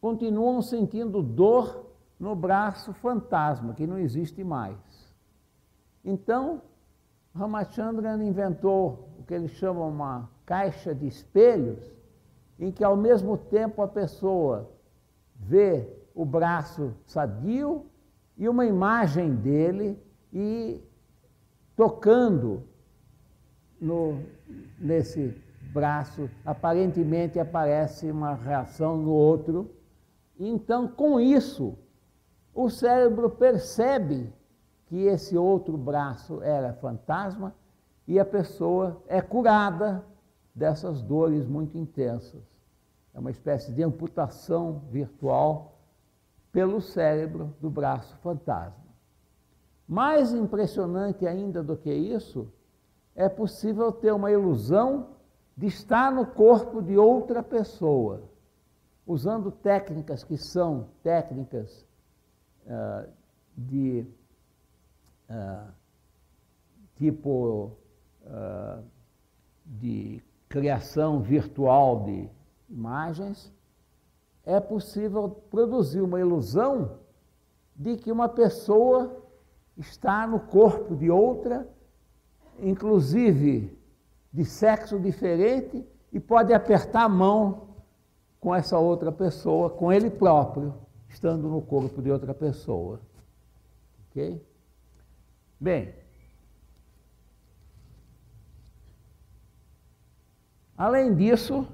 continuam sentindo dor no braço fantasma, que não existe mais. Então, Ramachandra inventou o que ele chama uma caixa de espelhos, em que ao mesmo tempo a pessoa vê o braço sadio e uma imagem dele e tocando no, nesse braço, aparentemente aparece uma reação no outro. Então, com isso, o cérebro percebe que esse outro braço era fantasma e a pessoa é curada dessas dores muito intensas. É uma espécie de amputação virtual pelo cérebro do braço fantasma. Mais impressionante ainda do que isso, é possível ter uma ilusão de estar no corpo de outra pessoa, usando técnicas que são técnicas de uh, tipo uh, de criação virtual de imagens, é possível produzir uma ilusão de que uma pessoa está no corpo de outra, inclusive de sexo diferente, e pode apertar a mão com essa outra pessoa, com ele próprio, estando no corpo de outra pessoa. Ok? Bem, além disso,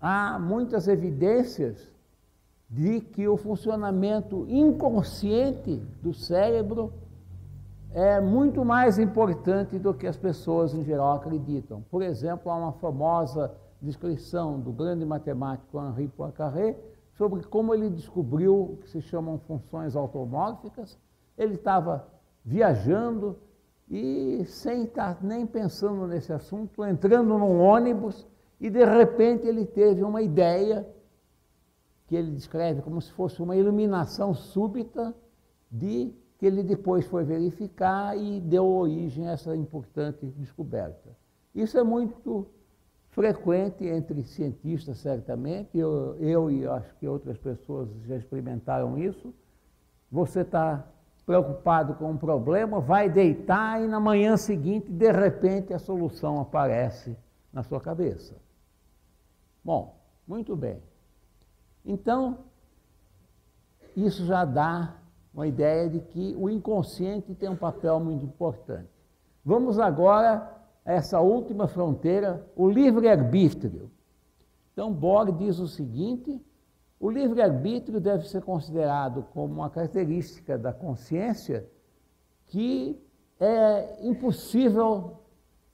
há muitas evidências de que o funcionamento inconsciente do cérebro é muito mais importante do que as pessoas em geral acreditam. Por exemplo, há uma famosa descrição do grande matemático Henri Poincaré sobre como ele descobriu o que se chamam funções automórficas. Ele estava viajando e sem estar nem pensando nesse assunto, entrando num ônibus e de repente ele teve uma ideia que ele descreve como se fosse uma iluminação súbita de que ele depois foi verificar e deu origem a essa importante descoberta. Isso é muito frequente entre cientistas, certamente. Eu, eu e acho que outras pessoas já experimentaram isso. Você está preocupado com um problema, vai deitar e na manhã seguinte, de repente, a solução aparece na sua cabeça. Bom, muito bem. Então, isso já dá uma ideia de que o inconsciente tem um papel muito importante. Vamos agora essa última fronteira, o livre-arbítrio. Então, Borg diz o seguinte: o livre-arbítrio deve ser considerado como uma característica da consciência que é impossível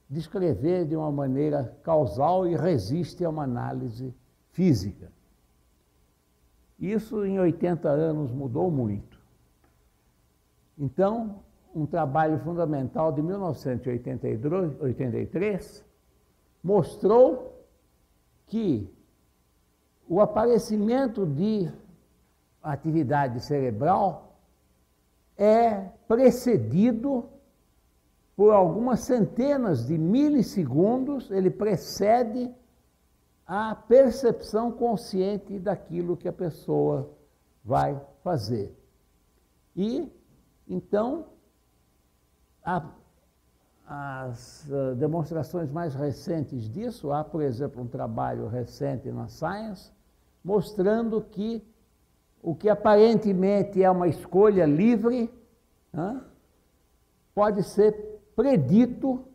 descrever de uma maneira causal e resiste a uma análise física. Isso em 80 anos mudou muito. Então, um trabalho fundamental de 1983 mostrou que o aparecimento de atividade cerebral é precedido por algumas centenas de milissegundos, ele precede a percepção consciente daquilo que a pessoa vai fazer. E, então, a, as uh, demonstrações mais recentes disso, há, por exemplo, um trabalho recente na Science, mostrando que o que aparentemente é uma escolha livre, né, pode ser predito,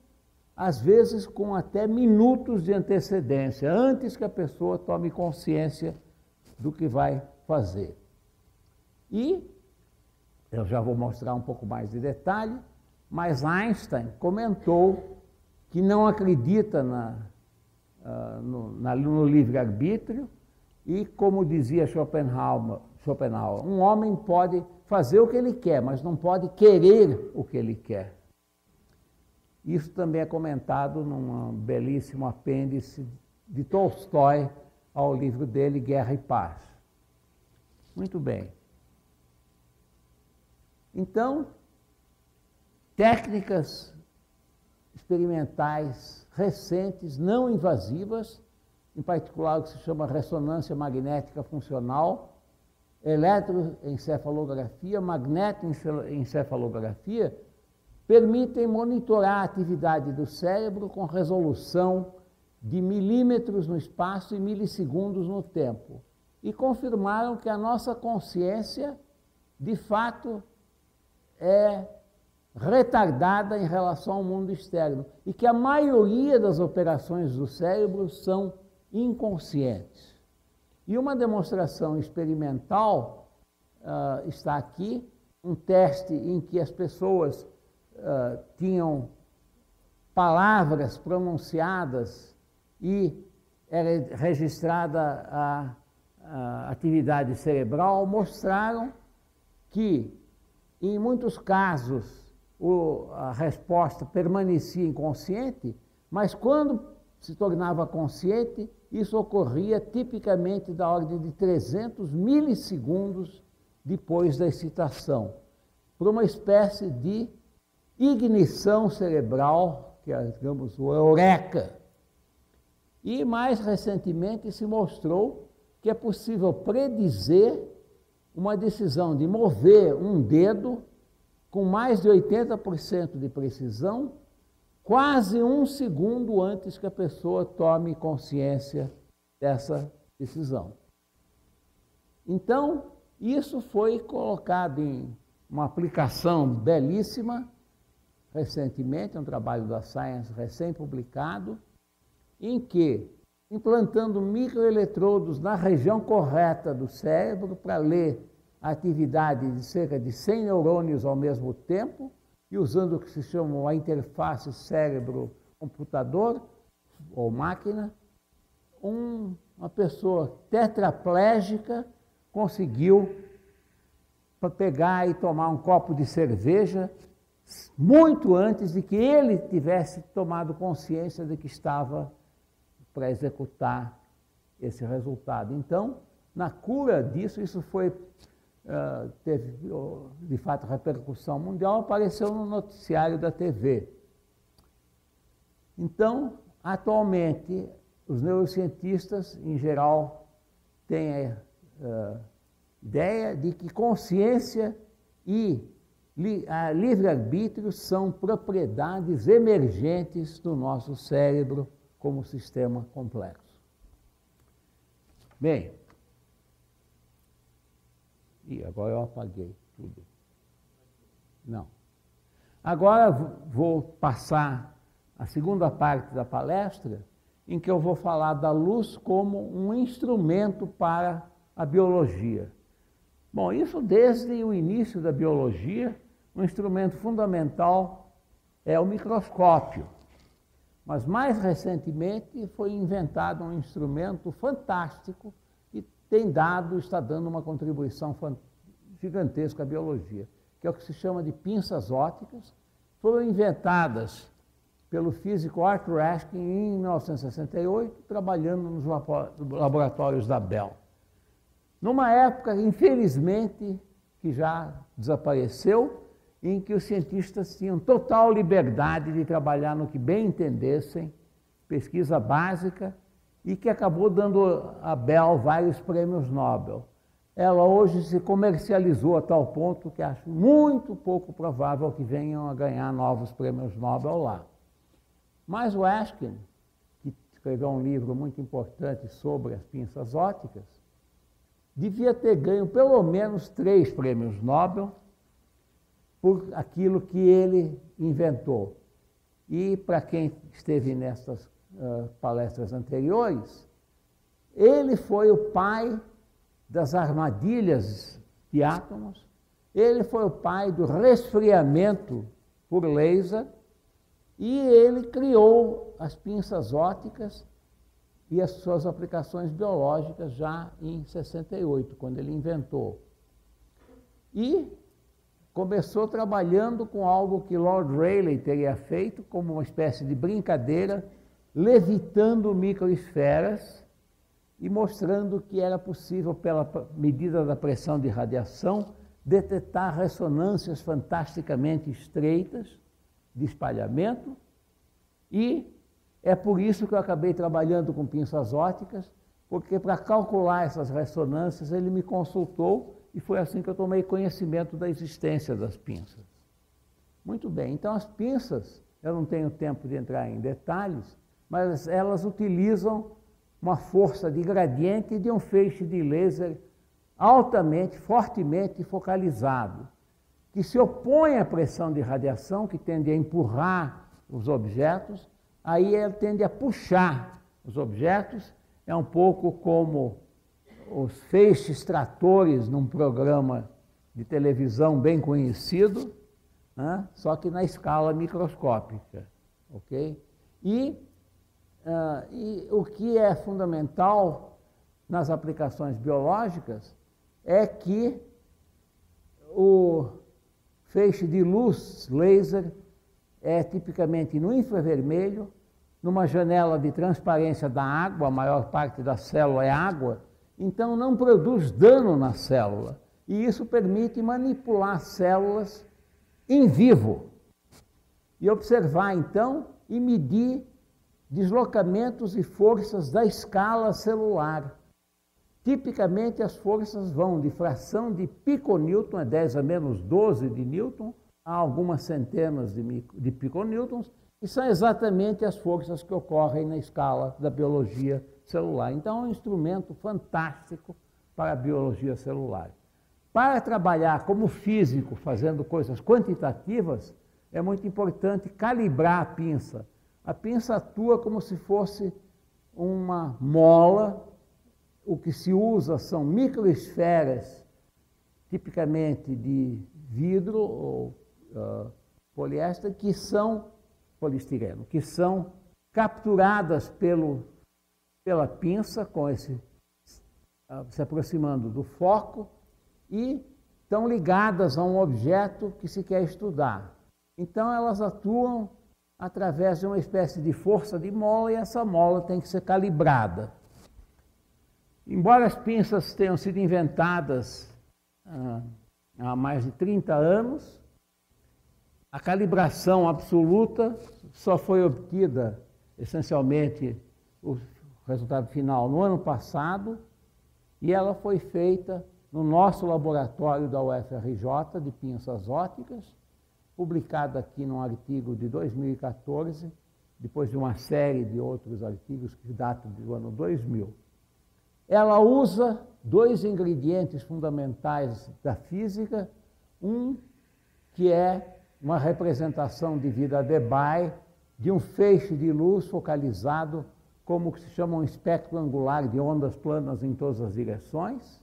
às vezes com até minutos de antecedência, antes que a pessoa tome consciência do que vai fazer. E eu já vou mostrar um pouco mais de detalhe, mas Einstein comentou que não acredita na, uh, no, na, no livre-arbítrio e, como dizia Schopenhauer, Schopenhauer, um homem pode fazer o que ele quer, mas não pode querer o que ele quer. Isso também é comentado num belíssimo apêndice de Tolstói ao livro dele Guerra e Paz. Muito bem. Então, técnicas experimentais recentes, não invasivas, em particular o que se chama ressonância magnética funcional, eletroencefalografia, magnetoencefalografia, permitem monitorar a atividade do cérebro com resolução de milímetros no espaço e milissegundos no tempo. E confirmaram que a nossa consciência, de fato, é retardada em relação ao mundo externo e que a maioria das operações do cérebro são inconscientes. E uma demonstração experimental uh, está aqui, um teste em que as pessoas uh, tinham palavras pronunciadas e era registrada a, a atividade cerebral, mostraram que, em muitos casos, o, a resposta permanecia inconsciente, mas quando se tornava consciente, isso ocorria tipicamente da ordem de 300 milissegundos depois da excitação, por uma espécie de ignição cerebral, que é, digamos, o eureka. E mais recentemente se mostrou que é possível predizer uma decisão de mover um dedo com mais de 80% de precisão, quase um segundo antes que a pessoa tome consciência dessa decisão. Então, isso foi colocado em uma aplicação belíssima recentemente, um trabalho da Science recém-publicado, em que, implantando microeletrodos na região correta do cérebro para ler a atividade de cerca de 100 neurônios ao mesmo tempo e usando o que se chama a interface cérebro-computador ou máquina, um, uma pessoa tetraplégica conseguiu pegar e tomar um copo de cerveja muito antes de que ele tivesse tomado consciência de que estava para executar esse resultado. Então, na cura disso, isso foi uh, teve, de fato, repercussão mundial, apareceu no noticiário da TV. Então, atualmente, os neurocientistas, em geral, têm a uh, ideia de que consciência e livre-arbítrio são propriedades emergentes do nosso cérebro como sistema complexo. Bem, e agora eu apaguei tudo. Não. Agora vou passar a segunda parte da palestra, em que eu vou falar da luz como um instrumento para a biologia. Bom, isso desde o início da biologia, um instrumento fundamental é o microscópio. Mas mais recentemente foi inventado um instrumento fantástico tem dado, está dando uma contribuição gigantesca à biologia, que é o que se chama de pinças ópticas. Foram inventadas pelo físico Arthur Ashkin em 1968, trabalhando nos laboratórios da Bell. Numa época, infelizmente, que já desapareceu, em que os cientistas tinham total liberdade de trabalhar no que bem entendessem, pesquisa básica, e que acabou dando a Bell vários prêmios Nobel. Ela hoje se comercializou a tal ponto que acho muito pouco provável que venham a ganhar novos prêmios Nobel lá. Mas o Ashkin, que escreveu um livro muito importante sobre as pinças ópticas, devia ter ganho pelo menos três prêmios Nobel por aquilo que ele inventou. E para quem esteve nessas palestras anteriores, ele foi o pai das armadilhas de átomos, ele foi o pai do resfriamento por laser e ele criou as pinças ópticas e as suas aplicações biológicas já em 68, quando ele inventou. E começou trabalhando com algo que Lord Rayleigh teria feito como uma espécie de brincadeira, levitando microesferas e mostrando que era possível, pela medida da pressão de radiação, detectar ressonâncias fantasticamente estreitas de espalhamento e é por isso que eu acabei trabalhando com pinças ópticas, porque para calcular essas ressonâncias ele me consultou e foi assim que eu tomei conhecimento da existência das pinças. Muito bem, então as pinças, eu não tenho tempo de entrar em detalhes, mas elas utilizam uma força de gradiente de um feixe de laser altamente, fortemente focalizado, que se opõe à pressão de radiação que tende a empurrar os objetos, aí ele tende a puxar os objetos, é um pouco como os feixes tratores num programa de televisão bem conhecido, né? só que na escala microscópica, ok? E, uh, e o que é fundamental nas aplicações biológicas é que o feixe de luz laser é tipicamente no infravermelho, numa janela de transparência da água, a maior parte da célula é água, então não produz dano na célula. E isso permite manipular células em vivo. E observar então e medir deslocamentos e forças da escala celular. Tipicamente as forças vão de fração de piconewton, é 10 a menos 12 de Newton, a algumas centenas de, de piconewtons, e são exatamente as forças que ocorrem na escala da biologia celular. Então, é um instrumento fantástico para a biologia celular. Para trabalhar como físico, fazendo coisas quantitativas, é muito importante calibrar a pinça. A pinça atua como se fosse uma mola. O que se usa são microesferas, tipicamente de vidro ou uh, poliéster, que são polistireno, que são capturadas pelo pela pinça, com esse ah, se aproximando do foco e estão ligadas a um objeto que se quer estudar. Então elas atuam através de uma espécie de força de mola e essa mola tem que ser calibrada. Embora as pinças tenham sido inventadas ah, há mais de 30 anos, a calibração absoluta só foi obtida essencialmente o resultado final no ano passado, e ela foi feita no nosso laboratório da UFRJ de pinças ópticas, publicada aqui num artigo de 2014, depois de uma série de outros artigos que datam do ano 2000. Ela usa dois ingredientes fundamentais da física, um que é uma representação de vida Debye de um feixe de luz focalizado como se chama um espectro angular de ondas planas em todas as direções,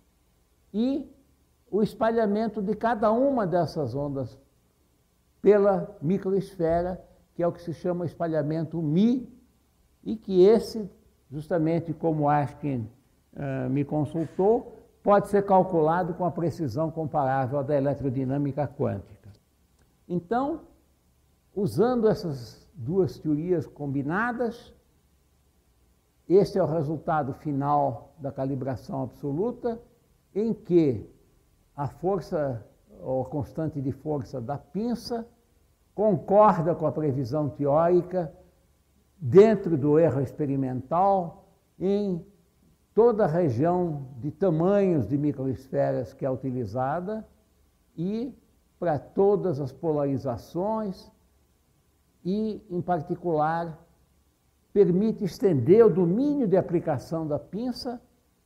e o espalhamento de cada uma dessas ondas pela microesfera, que é o que se chama espalhamento Mi, e que esse, justamente como Ashkin uh, me consultou, pode ser calculado com a precisão comparável à da eletrodinâmica quântica. Então, usando essas duas teorias combinadas. Este é o resultado final da calibração absoluta, em que a força, ou constante de força da pinça, concorda com a previsão teórica dentro do erro experimental em toda a região de tamanhos de microesferas que é utilizada e para todas as polarizações e, em particular, permite estender o domínio de aplicação da pinça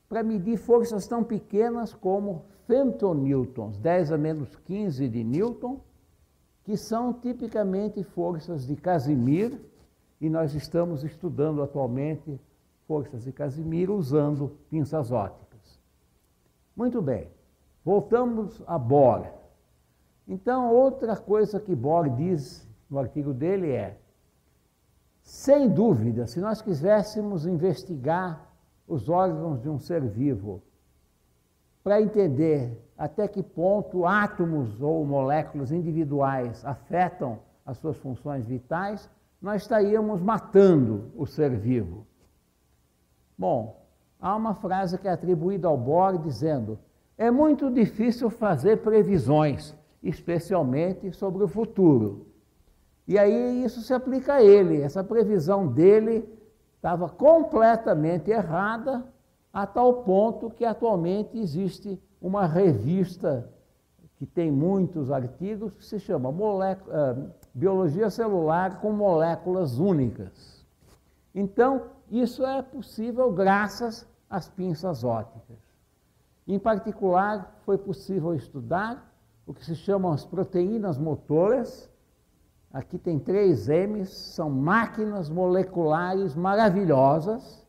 para medir forças tão pequenas como femtonewtons, 10 a menos 15 de Newton, que são tipicamente forças de Casimir, e nós estamos estudando atualmente forças de Casimir usando pinças ópticas. Muito bem, voltamos a Bohr. Então, outra coisa que Bohr diz no artigo dele é: sem dúvida, se nós quiséssemos investigar os órgãos de um ser vivo para entender até que ponto átomos ou moléculas individuais afetam as suas funções vitais, nós estaríamos matando o ser vivo. Bom, há uma frase que é atribuída ao Bohr dizendo: é muito difícil fazer previsões, especialmente sobre o futuro. E aí isso se aplica a ele. Essa previsão dele estava completamente errada, a tal ponto que atualmente existe uma revista que tem muitos artigos que se chama uh, Biologia Celular com Moléculas Únicas. Então, isso é possível graças às pinças ópticas. Em particular, foi possível estudar o que se chamam as proteínas motoras. Aqui tem três M's, são máquinas moleculares maravilhosas,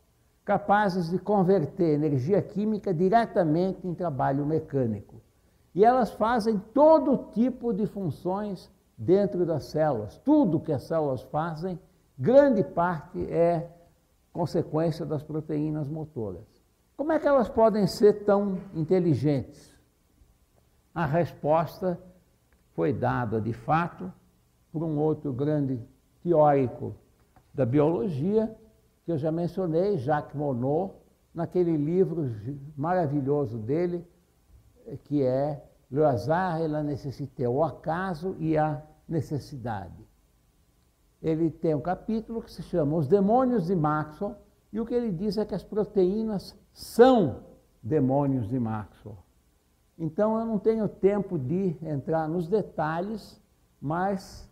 capazes de converter energia química diretamente em trabalho mecânico. E elas fazem todo tipo de funções dentro das células. Tudo que as células fazem, grande parte é consequência das proteínas motoras. Como é que elas podem ser tão inteligentes? A resposta foi dada, de fato, por um outro grande teórico da biologia, que eu já mencionei, Jacques Monod, naquele livro maravilhoso dele, que é Le hasard et la nécessité, o acaso e a necessidade ele tem um capítulo que se chama Os Demônios de Maxwell, e o que ele diz é que as proteínas são demônios de Maxwell. Então eu não tenho tempo de entrar nos detalhes, mas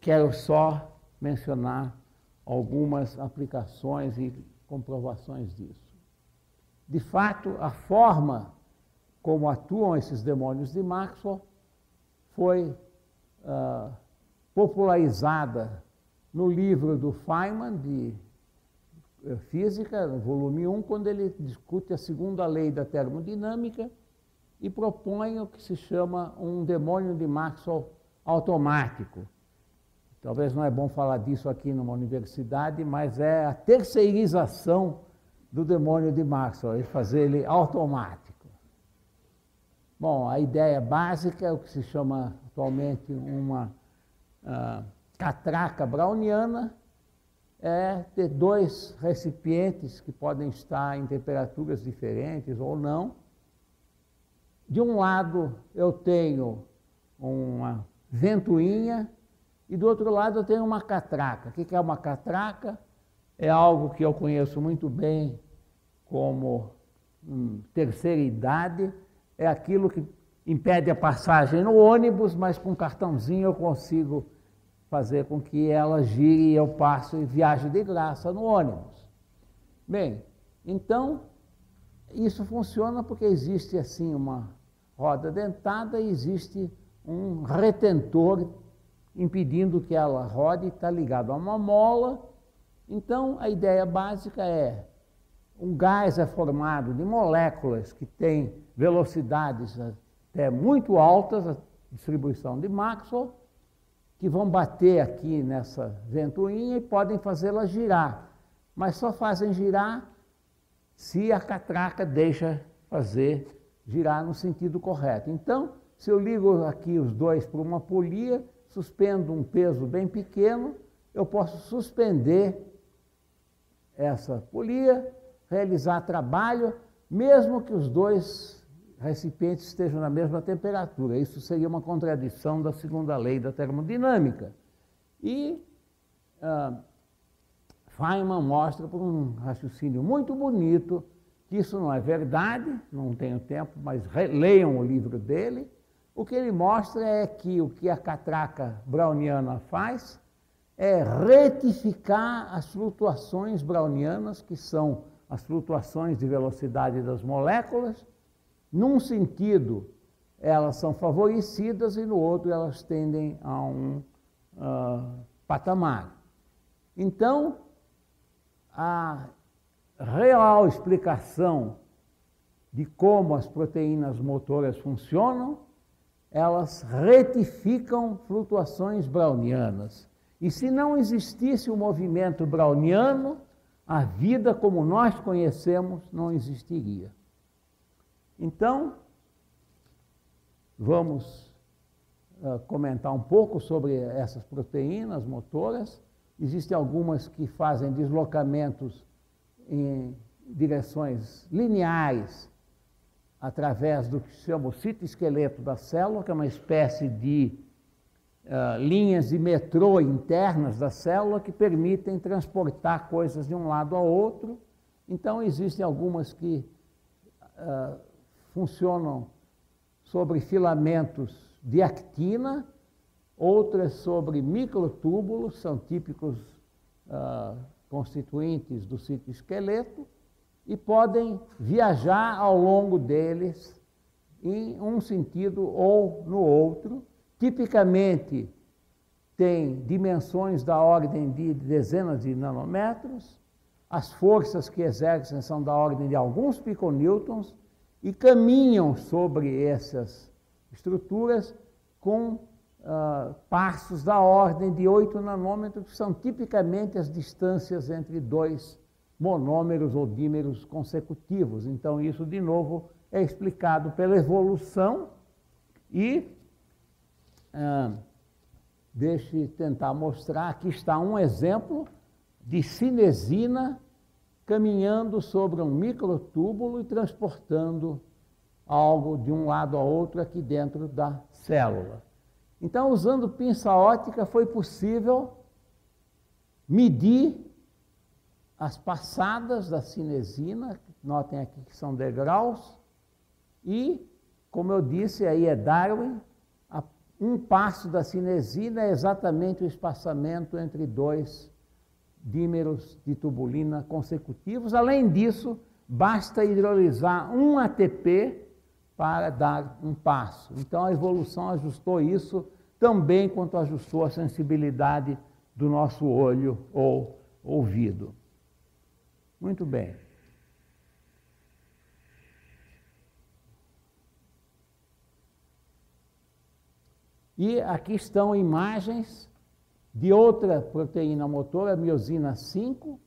quero só mencionar algumas aplicações e comprovações disso. De fato, a forma como atuam esses demônios de Maxwell foi uh, popularizada no livro do Feynman, de eh, Física, volume 1, quando ele discute a segunda lei da termodinâmica e propõe o que se chama um demônio de Maxwell automático. Talvez não é bom falar disso aqui numa universidade, mas é a terceirização do demônio de Maxwell, fazer ele automático. Bom, a ideia básica é o que se chama atualmente uma a catraca browniana é ter dois recipientes que podem estar em temperaturas diferentes ou não. De um lado eu tenho uma ventoinha e do outro lado eu tenho uma catraca. O que é uma catraca? É algo que eu conheço muito bem como hum, terceira idade, é aquilo que impede a passagem no ônibus, mas com cartãozinho eu consigo fazer com que ela gire e eu passo e viaje de graça no ônibus. Bem, então isso funciona porque existe assim uma roda dentada e existe um retentor impedindo que ela rode, está ligado a uma mola. Então a ideia básica é um gás é formado de moléculas que têm velocidades até muito altas, a distribuição de Maxwell, que vão bater aqui nessa ventoinha e podem fazê-la girar. Mas só fazem girar se a catraca deixa fazer girar no sentido correto. Então, se eu ligo aqui os dois para uma polia, suspendo um peso bem pequeno, eu posso suspender essa polia, realizar trabalho, mesmo que os dois recipientes estejam na mesma temperatura. Isso seria uma contradição da segunda lei da termodinâmica. E uh, Feynman mostra por um raciocínio muito bonito que isso não é verdade, não tenho tempo, mas leiam o livro dele. O que ele mostra é que o que a catraca browniana faz é retificar as flutuações brownianas, que são as flutuações de velocidade das moléculas. Num sentido, elas são favorecidas e no outro, elas tendem a um uh, patamar. Então, a real explicação de como as proteínas motoras funcionam, elas retificam flutuações brownianas. E se não existisse o movimento browniano, a vida como nós conhecemos não existiria. Então, vamos uh, comentar um pouco sobre essas proteínas motoras. Existem algumas que fazem deslocamentos em direções lineares através do que se chama o citoesqueleto da célula, que é uma espécie de uh, linhas de metrô internas da célula que permitem transportar coisas de um lado ao outro. Então, existem algumas que uh, funcionam sobre filamentos de actina, outras sobre microtúbulos, são típicos uh, constituintes do citoesqueleto e podem viajar ao longo deles em um sentido ou no outro. Tipicamente tem dimensões da ordem de dezenas de nanômetros, as forças que exercem são da ordem de alguns piconewtons e caminham sobre essas estruturas com uh, passos da ordem de 8 nanômetros, que são tipicamente as distâncias entre dois monômeros ou dímeros consecutivos. Então, isso, de novo, é explicado pela evolução e. Uh, deixe tentar mostrar. Aqui está um exemplo de cinesina caminhando sobre um microtúbulo e transportando algo de um lado a outro aqui dentro da célula. Então, usando pinça ótica, foi possível medir as passadas da cinesina, notem aqui que são degraus, e, como eu disse, aí é Darwin, um passo da cinesina é exatamente o espaçamento entre dois dímeros de tubulina consecutivos. Além disso, basta hidrolisar um ATP para dar um passo. Então a evolução ajustou isso também quanto ajustou a sensibilidade do nosso olho ou ouvido. Muito bem. E aqui estão imagens de outra proteína motora, miosina 5,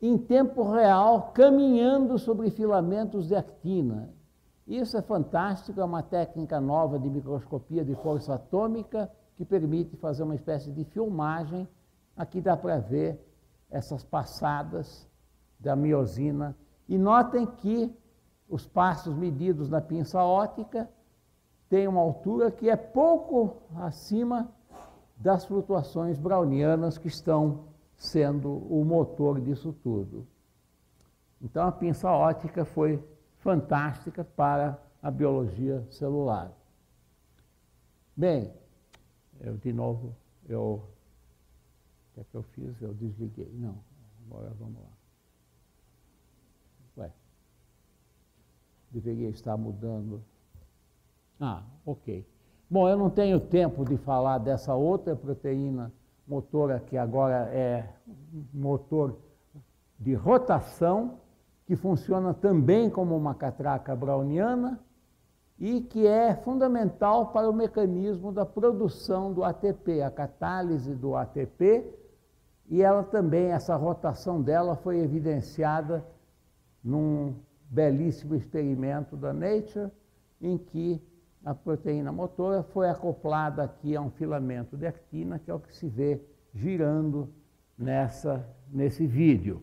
em tempo real, caminhando sobre filamentos de actina. Isso é fantástico, é uma técnica nova de microscopia de força atômica que permite fazer uma espécie de filmagem. Aqui dá para ver essas passadas da miosina. E notem que os passos medidos na pinça ótica têm uma altura que é pouco acima das flutuações brownianas que estão sendo o motor disso tudo. Então a pinça ótica foi fantástica para a biologia celular. Bem, eu de novo, eu. O que é que eu fiz? Eu desliguei. Não, agora vamos lá. Deveria estar mudando. Ah, ok. Bom, eu não tenho tempo de falar dessa outra proteína motora que agora é motor de rotação que funciona também como uma catraca browniana e que é fundamental para o mecanismo da produção do ATP, a catálise do ATP, e ela também, essa rotação dela foi evidenciada num belíssimo experimento da Nature, em que a proteína motora foi acoplada aqui a um filamento de actina, que é o que se vê girando nessa, nesse vídeo.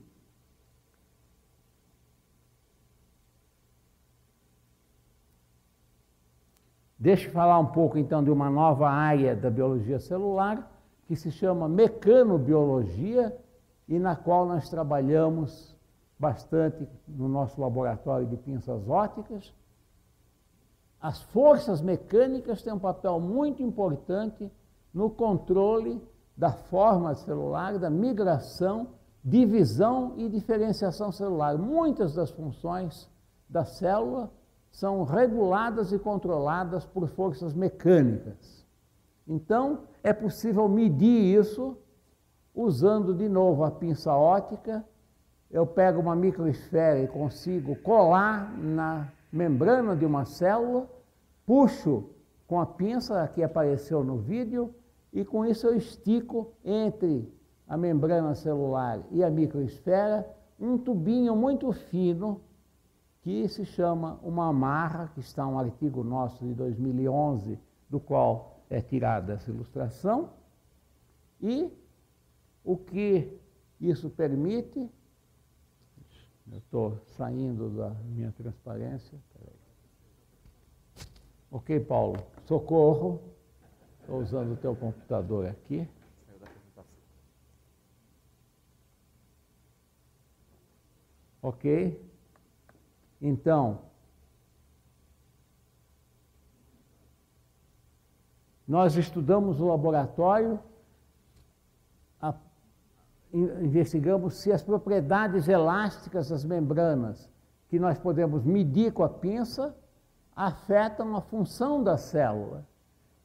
Deixa eu falar um pouco então de uma nova área da biologia celular, que se chama mecanobiologia, e na qual nós trabalhamos bastante no nosso laboratório de pinças ópticas. As forças mecânicas têm um papel muito importante no controle da forma celular, da migração, divisão e diferenciação celular. Muitas das funções da célula são reguladas e controladas por forças mecânicas. Então, é possível medir isso usando de novo a pinça ótica. Eu pego uma microesfera e consigo colar na membrana de uma célula, puxo com a pinça que apareceu no vídeo e com isso eu estico entre a membrana celular e a microesfera um tubinho muito fino que se chama uma amarra, que está um artigo nosso de 2011, do qual é tirada essa ilustração, e o que isso permite, eu estou saindo da minha transparência, ok, Paulo, socorro, estou usando o teu computador aqui. Ok? Então, nós estudamos no laboratório, investigamos se as propriedades elásticas das membranas que nós podemos medir com a pinça afetam a função da célula.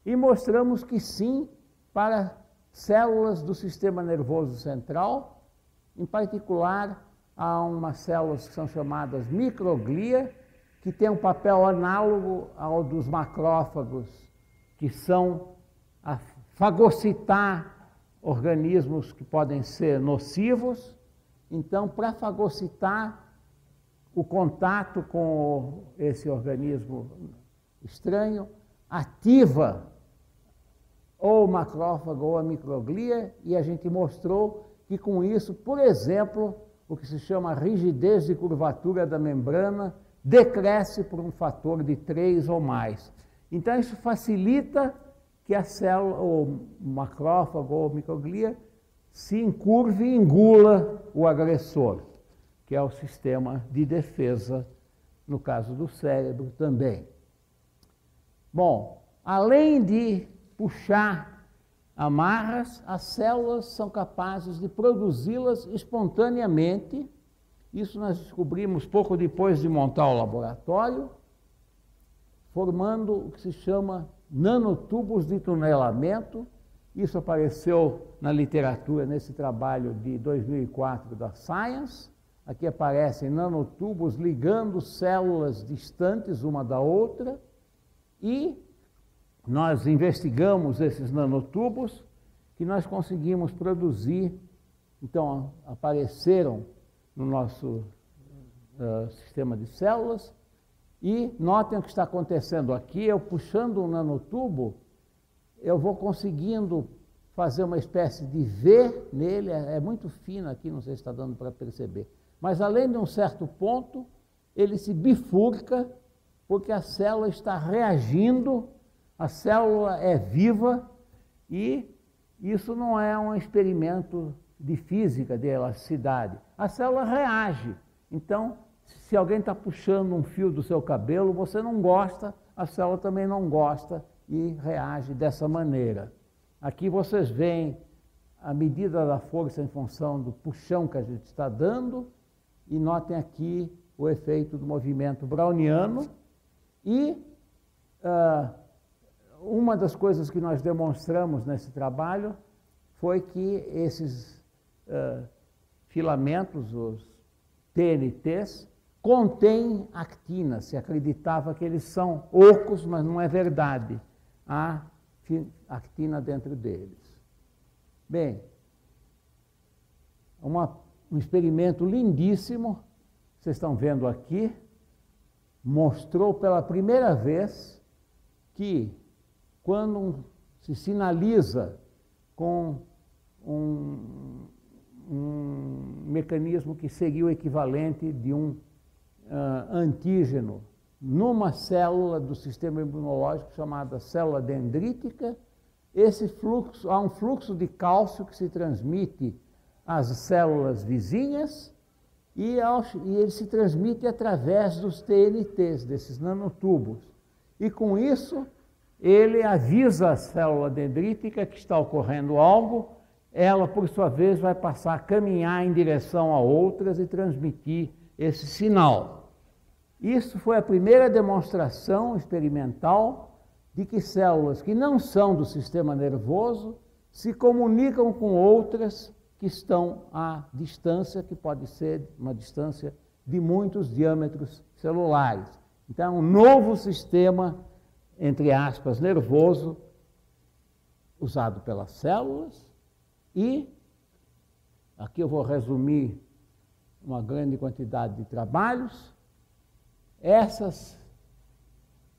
E mostramos que sim, para células do sistema nervoso central, em particular há umas células que são chamadas microglia, que têm um papel análogo ao dos macrófagos, que são a fagocitar organismos que podem ser nocivos. Então, para fagocitar o contato com esse organismo estranho, ativa ou macrófago ou a microglia, e a gente mostrou que com isso, por exemplo, o que se chama rigidez de curvatura da membrana decresce por um fator de 3 ou mais. Então, isso facilita que a célula, ou macrófago ou microglia, se encurve e engula o agressor, que é o sistema de defesa, no caso do cérebro também. Bom, além de puxar amarras, as células são capazes de produzi-las espontaneamente. Isso nós descobrimos pouco depois de montar o laboratório, formando o que se chama nanotubos de tunelamento. Isso apareceu na literatura nesse trabalho de 2004 da Science. Aqui aparecem nanotubos ligando células distantes uma da outra e nós investigamos esses nanotubos que nós conseguimos produzir, então apareceram no nosso uh, sistema de células. E notem o que está acontecendo aqui, eu puxando um nanotubo, eu vou conseguindo fazer uma espécie de V nele, é, é muito fino aqui, não sei se está dando para perceber. Mas além de um certo ponto, ele se bifurca, porque a célula está reagindo a célula é viva e isso não é um experimento de física, de elasticidade. A célula reage. Então, se alguém está puxando um fio do seu cabelo, você não gosta, a célula também não gosta e reage dessa maneira. Aqui vocês veem a medida da força em função do puxão que a gente está dando e notem aqui o efeito do movimento browniano e uh, uma das coisas que nós demonstramos nesse trabalho foi que esses uh, filamentos, os TNTs, contêm actina. Se acreditava que eles são ocos, mas não é verdade. Há actina dentro deles. Bem, uma, um experimento lindíssimo, vocês estão vendo aqui, mostrou pela primeira vez que quando se sinaliza com um, um mecanismo que seria o equivalente de um uh, antígeno numa célula do sistema imunológico chamada célula dendrítica. Esse fluxo, há um fluxo de cálcio que se transmite às células vizinhas e, ao, e ele se transmite através dos TNTs, desses nanotubos. E com isso, ele avisa a célula dendrítica que está ocorrendo algo, ela, por sua vez, vai passar a caminhar em direção a outras e transmitir esse sinal. Isso foi a primeira demonstração experimental de que células que não são do sistema nervoso se comunicam com outras que estão à distância, que pode ser uma distância de muitos diâmetros celulares. Então, é um novo sistema, entre aspas, nervoso, usado pelas células e, aqui eu vou resumir uma grande quantidade de trabalhos, essas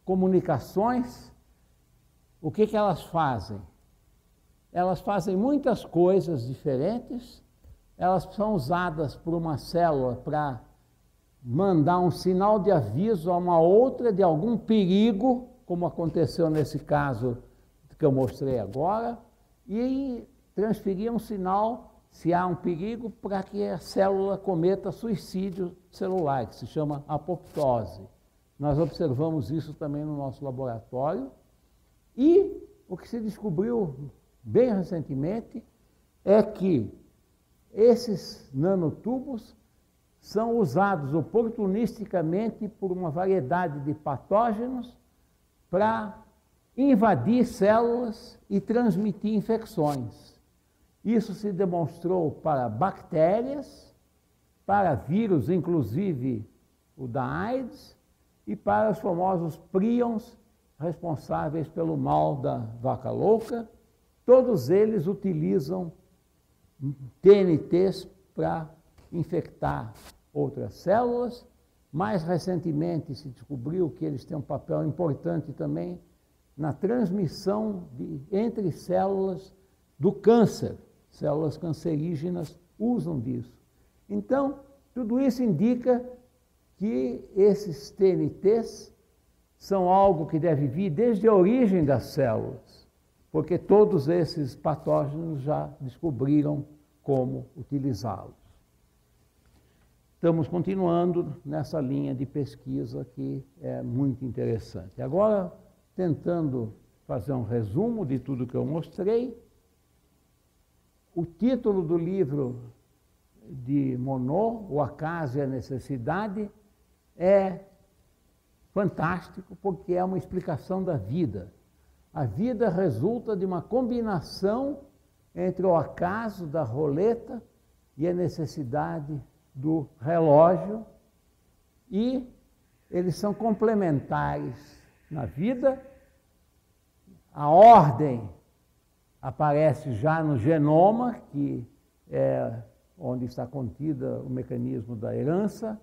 comunicações, o que, que elas fazem? elas fazem muitas coisas diferentes, elas são usadas por uma célula para mandar um sinal de aviso a uma outra de algum perigo, como aconteceu nesse caso que eu mostrei agora, e transferir um sinal, se há um perigo, para que a célula cometa suicídio celular, que se chama apoptose. Nós observamos isso também no nosso laboratório. E o que se descobriu bem recentemente, é que esses nanotubos são usados oportunisticamente por uma variedade de patógenos para invadir células e transmitir infecções. Isso se demonstrou para bactérias, para vírus, inclusive o da AIDS, e para os famosos prions, responsáveis pelo mal da vaca louca Todos eles utilizam TNTs para infectar outras células. Mais recentemente se descobriu que eles têm um papel importante também na transmissão de, entre células do câncer. Células cancerígenas usam disso. Então, tudo isso indica que esses TNTs são algo que deve vir desde a origem das células porque todos esses patógenos já descobriram como utilizá-los. Estamos continuando nessa linha de pesquisa que é muito interessante. Agora, tentando fazer um resumo de tudo que eu mostrei, o título do livro de Monod, O Acaso e a Necessidade, é fantástico porque é uma explicação da vida a vida resulta de uma combinação entre o acaso da roleta e a necessidade do relógio, e eles são complementares na vida. A ordem aparece já no genoma, que é onde está contida o mecanismo da herança,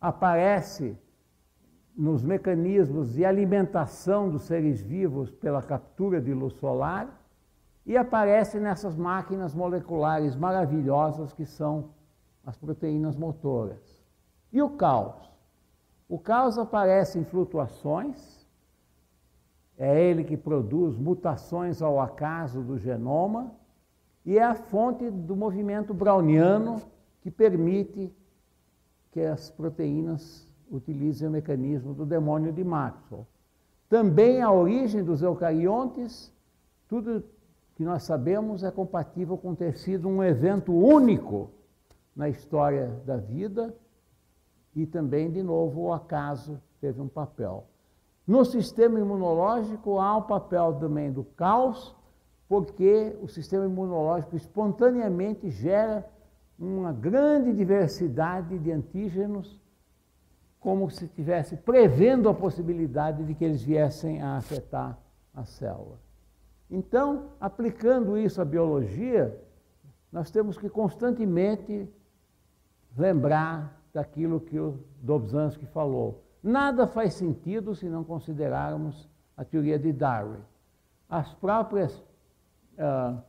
aparece nos mecanismos de alimentação dos seres vivos pela captura de luz solar e aparece nessas máquinas moleculares maravilhosas que são as proteínas motoras. E o caos? O caos aparece em flutuações, é ele que produz mutações ao acaso do genoma e é a fonte do movimento browniano que permite que as proteínas utilizem o mecanismo do demônio de Maxwell. Também a origem dos eucariontes, tudo que nós sabemos é compatível com ter sido um evento único na história da vida e também, de novo, o acaso teve um papel. No sistema imunológico há o papel também do caos, porque o sistema imunológico espontaneamente gera uma grande diversidade de antígenos como se estivesse prevendo a possibilidade de que eles viessem a afetar a célula. Então, aplicando isso à biologia, nós temos que constantemente lembrar daquilo que o Dobzhansky falou. Nada faz sentido se não considerarmos a teoria de Darwin. As próprias uh,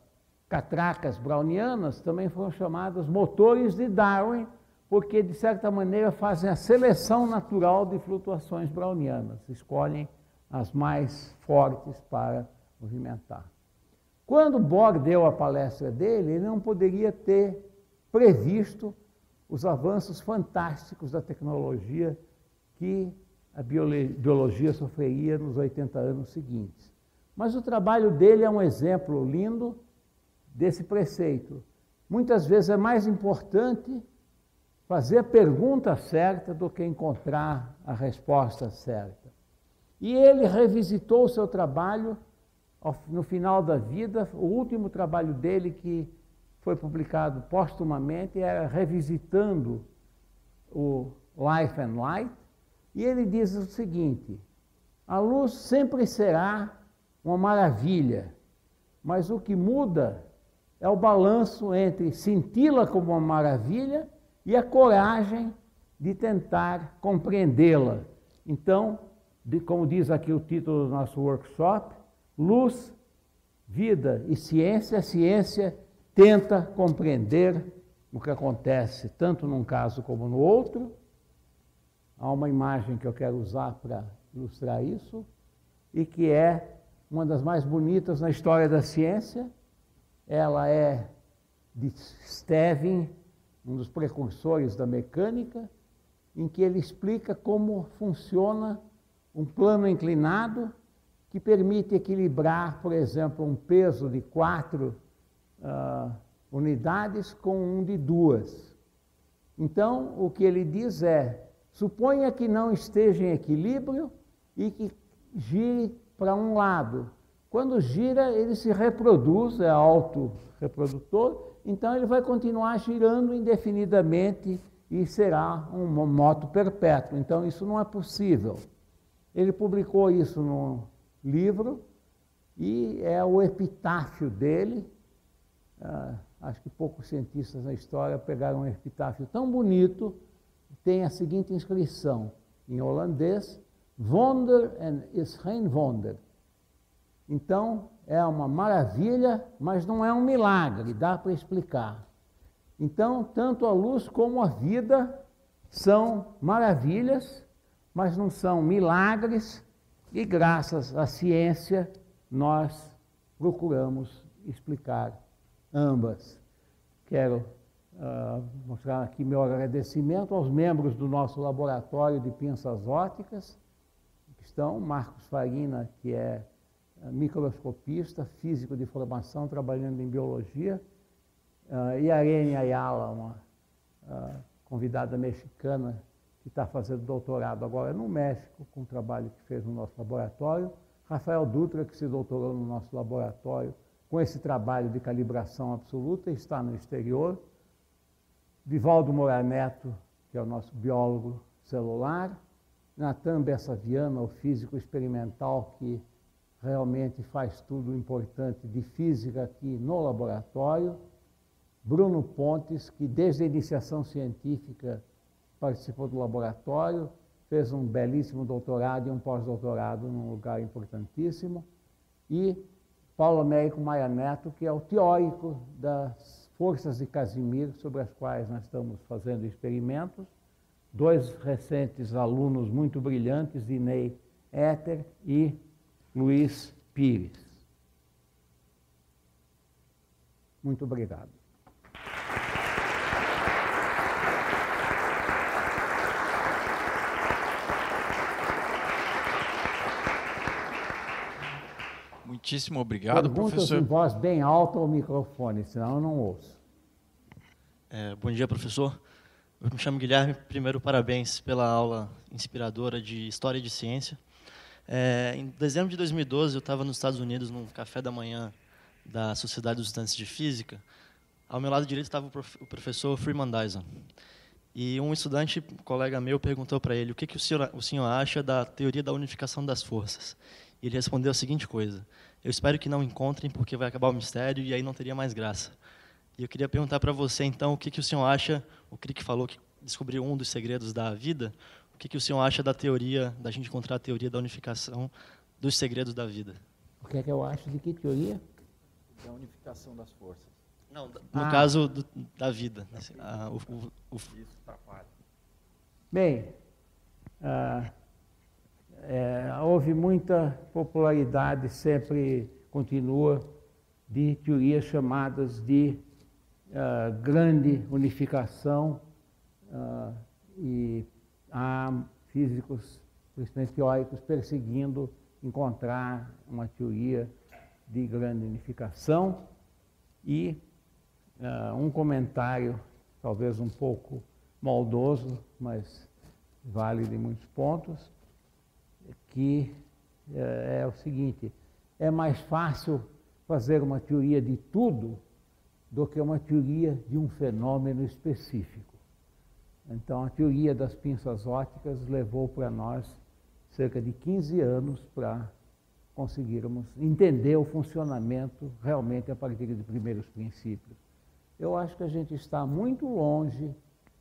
catracas brownianas também foram chamadas motores de Darwin, porque, de certa maneira, fazem a seleção natural de flutuações brownianas, escolhem as mais fortes para movimentar. Quando Bohr deu a palestra dele, ele não poderia ter previsto os avanços fantásticos da tecnologia que a biologia sofreria nos 80 anos seguintes. Mas o trabalho dele é um exemplo lindo desse preceito. Muitas vezes é mais importante fazer a pergunta certa do que encontrar a resposta certa. E ele revisitou o seu trabalho no final da vida, o último trabalho dele que foi publicado postumamente era revisitando o Life and Light, e ele diz o seguinte: a luz sempre será uma maravilha, mas o que muda é o balanço entre senti-la como uma maravilha e a coragem de tentar compreendê-la. Então, de, como diz aqui o título do nosso workshop, luz, vida e ciência, a ciência tenta compreender o que acontece tanto num caso como no outro. Há uma imagem que eu quero usar para ilustrar isso e que é uma das mais bonitas na história da ciência. Ela é de Stevin, um dos precursores da mecânica, em que ele explica como funciona um plano inclinado que permite equilibrar, por exemplo, um peso de quatro uh, unidades com um de duas. Então, o que ele diz é: suponha que não esteja em equilíbrio e que gire para um lado. Quando gira, ele se reproduz, é auto-reprodutor, então ele vai continuar girando indefinidamente e será um moto perpétuo. Então, isso não é possível. Ele publicou isso no livro e é o epitáfio dele. Ah, acho que poucos cientistas na história pegaram um epitáfio tão bonito, tem a seguinte inscrição em holandês: Wonder and is geen wonder. Então, é uma maravilha, mas não é um milagre, dá para explicar. Então, tanto a luz como a vida são maravilhas, mas não são milagres, e graças à ciência nós procuramos explicar ambas. Quero mostrar aqui meu agradecimento aos membros do nosso laboratório de pinças óticas, que estão, Marcos Farina, que é microscopista, físico de formação, trabalhando em biologia, uh, e Arene Ayala, uma uh, convidada mexicana que está fazendo doutorado agora no México, com o trabalho que fez no nosso laboratório. Rafael Dutra, que se doutorou no nosso laboratório com esse trabalho de calibração absoluta, está no exterior. Vivaldo Moura Neto, que é o nosso biólogo celular. Natan Bessa Viana, o físico experimental que realmente faz tudo importante de física aqui no laboratório. Bruno Pontes, que desde a iniciação científica participou do laboratório, fez um belíssimo doutorado e um pós-doutorado num lugar importantíssimo. E Paulo Américo Maia Neto, que é o teórico das forças de Casimir, sobre as quais nós estamos fazendo experimentos. Dois recentes alunos muito brilhantes, Inei Éter e Luiz Pires. Muito obrigado. Muitíssimo obrigado, Perguntas professor. em voz bem alta ao microfone, senão eu não ouço. É, bom dia, professor. Eu me chamo Guilherme. Primeiro, parabéns pela aula inspiradora de História e de Ciência. É, em dezembro de 2012, eu estava nos Estados Unidos num café da manhã da Sociedade dos Estudantes de Física. Ao meu lado direito estava o professor Freeman Dyson. E um estudante, um colega meu, perguntou para ele o que, que o, senhor, o senhor acha da teoria da unificação das forças. E ele respondeu a seguinte coisa: Eu espero que não encontrem, porque vai acabar o mistério e aí não teria mais graça. E eu queria perguntar para você, então, o que, que o senhor acha, o Crick falou que descobriu um dos segredos da vida, o que, que o senhor acha da teoria, da gente encontrar a teoria da unificação dos segredos da vida? O que é que eu acho de que teoria? é a unificação das forças. Não, no ah. caso do, da vida. Assim, a, o, o, o... Isso atrapalha. Bem, ah, é, houve muita popularidade, sempre continua, de teorias chamadas de uh, grande unificação, uh, e há físicos, principalmente teóricos, perseguindo encontrar uma teoria de grande unificação. E uh, um comentário, talvez um pouco maldoso, mas vale de muitos pontos, que é, é o seguinte: é mais fácil fazer uma teoria de tudo do que uma teoria de um fenômeno específico. Então, a teoria das pinças ópticas levou para nós cerca de 15 anos para conseguirmos entender o funcionamento realmente a partir de primeiros princípios. Eu acho que a gente está muito longe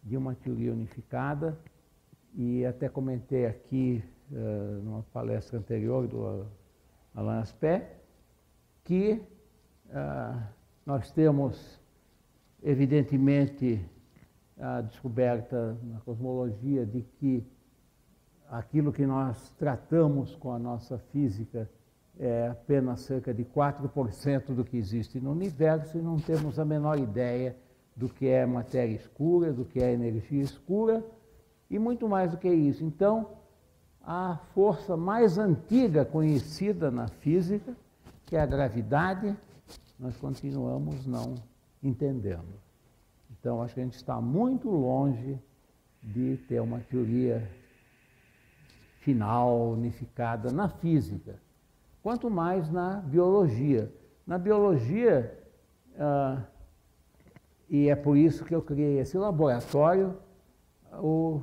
de uma teoria unificada e até comentei aqui numa palestra anterior do Alain Aspect que uh, nós temos evidentemente a descoberta na cosmologia de que aquilo que nós tratamos com a nossa física é apenas cerca de 4% do que existe no universo e não temos a menor ideia do que é matéria escura, do que é energia escura e muito mais do que isso. Então, a força mais antiga conhecida na física, que é a gravidade, nós continuamos não entendendo. Então, acho que a gente está muito longe de ter uma teoria final, unificada na física, quanto mais na biologia. Na biologia, ah, e é por isso que eu criei esse laboratório, o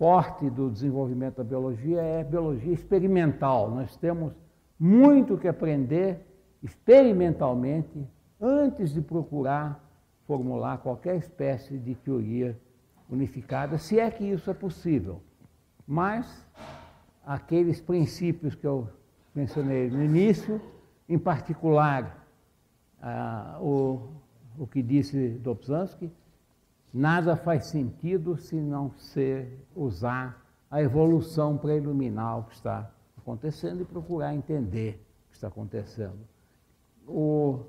forte do desenvolvimento da biologia é biologia experimental. Nós temos muito que aprender experimentalmente antes de procurar formular qualquer espécie de teoria unificada, se é que isso é possível. Mas aqueles princípios que eu mencionei no início, em particular ah, o, o que disse Dobzhansky, nada faz sentido se não ser usar a evolução para iluminar o que está acontecendo e procurar entender o que está acontecendo. O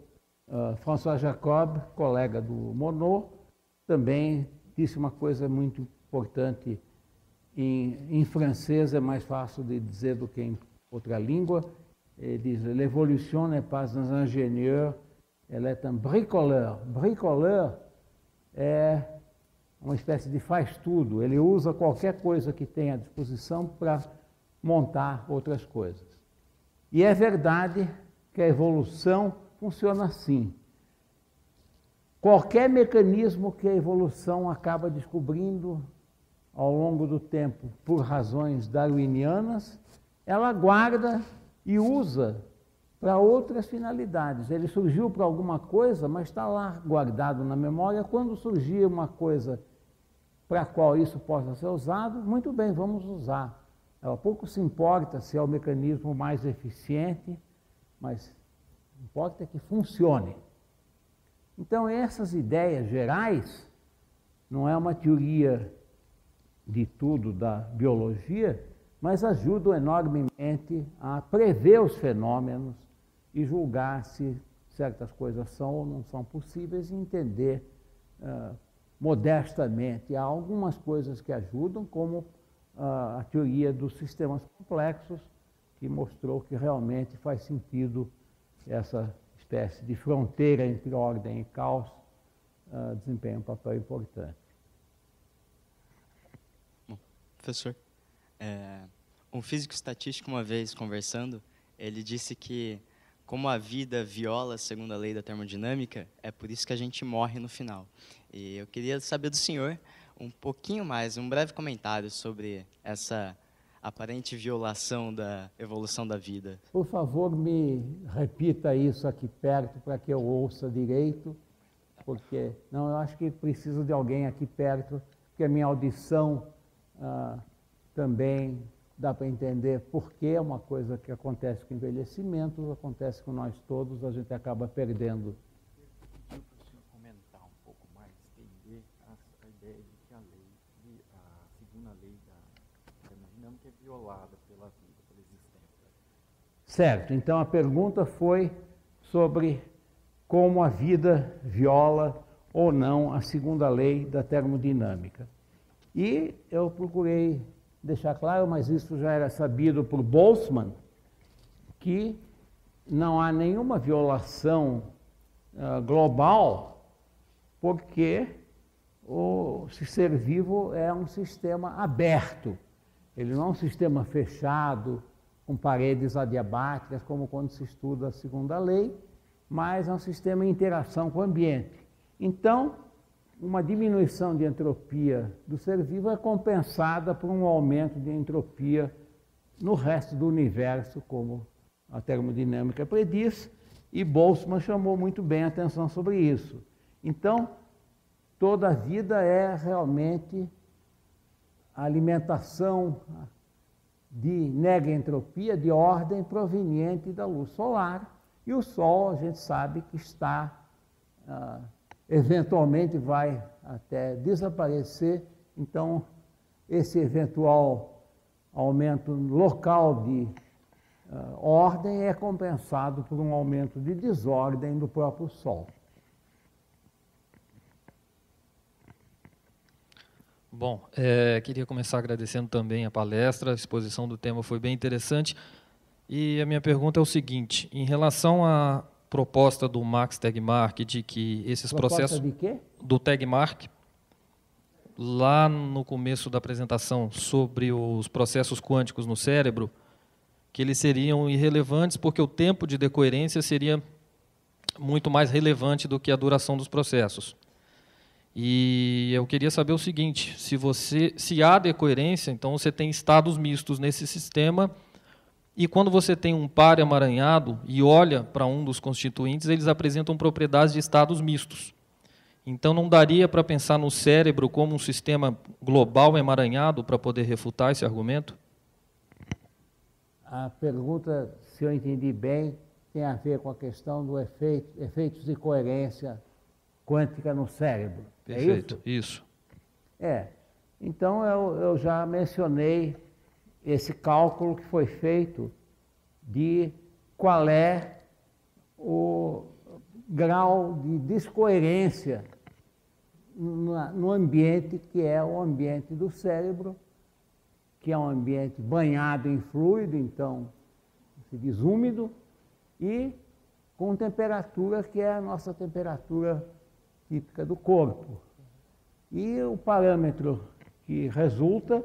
uh, François Jacob, colega do Monod, também disse uma coisa muito importante em, em, francês é mais fácil de dizer do que em outra língua. Ele diz: L'évolution n'est pas un ingénieur, elle est un bricoleur. Bricoleur é uma espécie de faz-tudo. Ele usa qualquer coisa que tenha à disposição para montar outras coisas. E é verdade que a evolução funciona assim. Qualquer mecanismo que a evolução acaba descobrindo ao longo do tempo por razões darwinianas, ela guarda e usa para outras finalidades. Ele surgiu para alguma coisa, mas está lá guardado na memória. Quando surgir uma coisa para a qual isso possa ser usado, muito bem, vamos usar. Ela pouco se importa se é o mecanismo mais eficiente, mas importa que funcione. Então, essas ideias gerais não é uma teoria de tudo da biologia, mas ajudam enormemente a prever os fenômenos e julgar se certas coisas são ou não são possíveis e entender uh, modestamente. Há algumas coisas que ajudam, como uh, a teoria dos sistemas complexos, que mostrou que realmente faz sentido essa espécie de fronteira entre ordem e caos uh, desempenha um papel importante. Bom, professor, é, um físico estatístico uma vez conversando, ele disse que como a vida viola a segunda lei da termodinâmica, é por isso que a gente morre no final. E eu queria saber do senhor um pouquinho mais, um breve comentário sobre essa aparente violação da evolução da vida. Por favor, me repita isso aqui perto para que eu ouça direito, porque não, eu acho que preciso de alguém aqui perto, porque a minha audição ah, também dá para entender por que é uma coisa que acontece com envelhecimento, acontece com nós todos, a gente acaba perdendo. Pediu para o senhor comentar um pouco mais, entender a, a ideia de que a lei, a segunda lei da termodinâmica é violada pela vida, pela existência. Certo, então a pergunta foi sobre como a vida viola ou não a segunda lei da termodinâmica. E eu procurei deixar claro, mas isso já era sabido por Boltzmann, que não há nenhuma violação uh, global, porque o ser vivo é um sistema aberto. Ele não é um sistema fechado, com paredes adiabáticas, como quando se estuda a segunda lei, mas é um sistema em interação com o ambiente. Então, uma diminuição de entropia do ser vivo é compensada por um aumento de entropia no resto do universo, como a termodinâmica prediz, e Boltzmann chamou muito bem a atenção sobre isso. Então, toda a vida é realmente a alimentação de negentropia de ordem proveniente da luz solar, e o Sol, a gente sabe que está ah, eventualmente vai até desaparecer. Então, esse eventual aumento local de uh, ordem é compensado por um aumento de desordem do próprio Sol. Bom, é, queria começar agradecendo também a palestra, a exposição do tema foi bem interessante. E a minha pergunta é o seguinte: em relação a proposta do Max Tegmark de que esses proposta processos do Tegmark lá no começo da apresentação sobre os processos quânticos no cérebro, que eles seriam irrelevantes porque o tempo de decoerência seria muito mais relevante do que a duração dos processos. E eu queria saber o seguinte: se você, se há decoerência, então você tem estados mistos nesse sistema e quando você tem um par emaranhado e olha para um dos constituintes, eles apresentam propriedades de estados mistos. Então não daria para pensar no cérebro como um sistema global emaranhado para poder refutar esse argumento? A pergunta, se eu entendi bem, tem a ver com a questão do efeito, efeitos de coerência quântica no cérebro. É Perfeito, é isso? isso. É. Então eu, eu já mencionei esse cálculo que foi feito de qual é o grau de descoerência no ambiente que é o ambiente do cérebro, que é um ambiente banhado em fluido, então se diz úmido, e com temperatura que é a nossa temperatura típica do corpo. E o parâmetro que resulta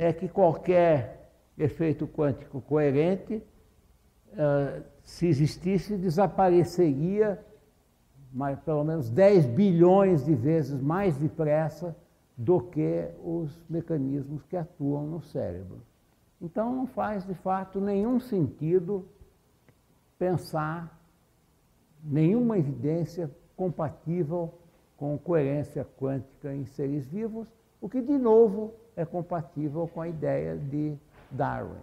é que qualquer efeito quântico coerente, uh, se existisse, desapareceria mais, pelo menos 10 bilhões de vezes mais depressa do que os mecanismos que atuam no cérebro. Então não faz de fato nenhum sentido pensar nenhuma evidência compatível com coerência quântica em seres vivos, o que de novo é compatível com a ideia de Darwin.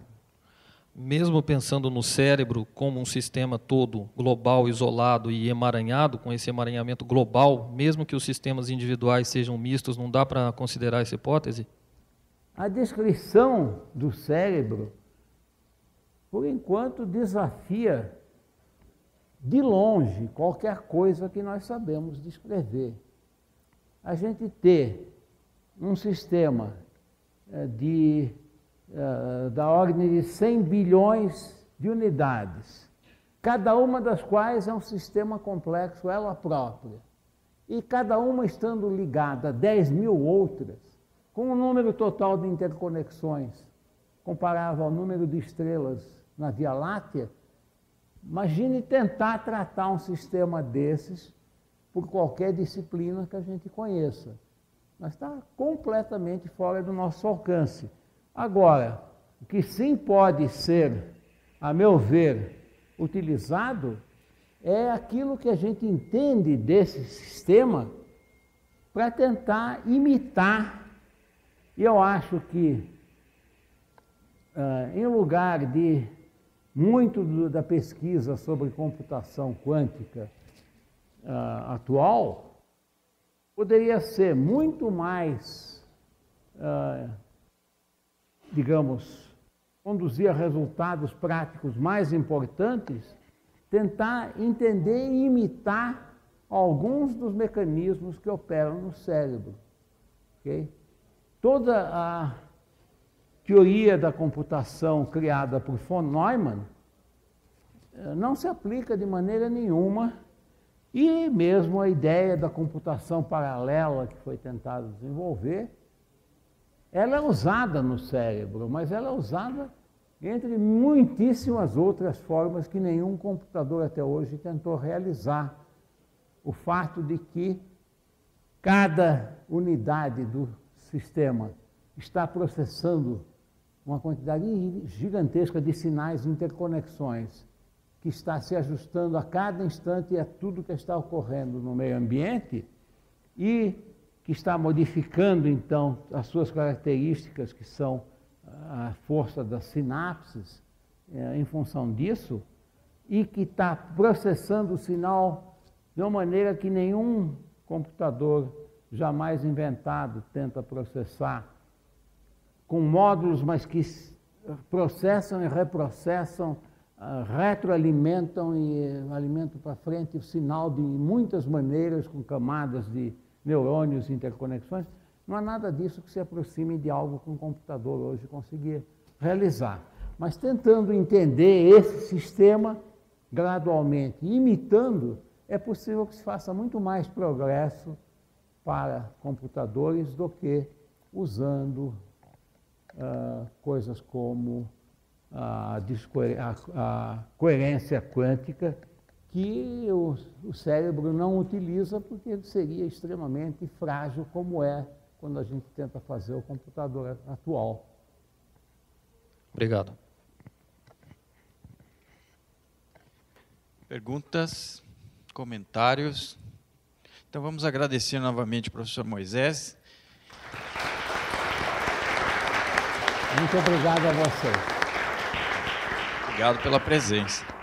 Mesmo pensando no cérebro como um sistema todo global, isolado e emaranhado, com esse emaranhamento global, mesmo que os sistemas individuais sejam mistos, não dá para considerar essa hipótese? A descrição do cérebro, por enquanto, desafia de longe qualquer coisa que nós sabemos descrever. A gente ter um sistema de, uh, da ordem de 100 bilhões de unidades, cada uma das quais é um sistema complexo ela própria, e cada uma estando ligada a 10 mil outras, com um número total de interconexões comparável ao número de estrelas na Via Láctea, imagine tentar tratar um sistema desses por qualquer disciplina que a gente conheça mas está completamente fora do nosso alcance. Agora, o que sim pode ser, a meu ver, utilizado é aquilo que a gente entende desse sistema para tentar imitar. E eu acho que uh, em lugar de muito do, da pesquisa sobre computação quântica uh, atual, poderia ser muito mais, uh, digamos, conduzir a resultados práticos mais importantes, tentar entender e imitar alguns dos mecanismos que operam no cérebro. Okay? Toda a teoria da computação criada por von Neumann eh, não se aplica de maneira nenhuma e mesmo a ideia da computação paralela que foi tentado desenvolver, ela é usada no cérebro, mas ela é usada entre muitíssimas outras formas que nenhum computador até hoje tentou realizar. O fato de que cada unidade do sistema está processando uma quantidade gigantesca de sinais de interconexões que está se ajustando a cada instante a tudo que está ocorrendo no meio ambiente e que está modificando então as suas características, que são a força das sinapses, é, em função disso, e que está processando o sinal de uma maneira que nenhum computador jamais inventado tenta processar com módulos, mas que processam e reprocessam, retroalimentam e alimentam para frente o sinal de muitas maneiras, com camadas de neurônios interconexões. Não há nada disso que se aproxime de algo que um computador hoje conseguir realizar. Mas tentando entender esse sistema gradualmente, imitando, é possível que se faça muito mais progresso para computadores do que usando uh, coisas como a, a, coerência quântica, que o, o cérebro não utiliza porque seria extremamente frágil, como é quando a gente tenta fazer o computador atual. Obrigado. Perguntas, comentários? Então vamos agradecer novamente ao professor Moisés Muito obrigado a vocês. Obrigado pela presença.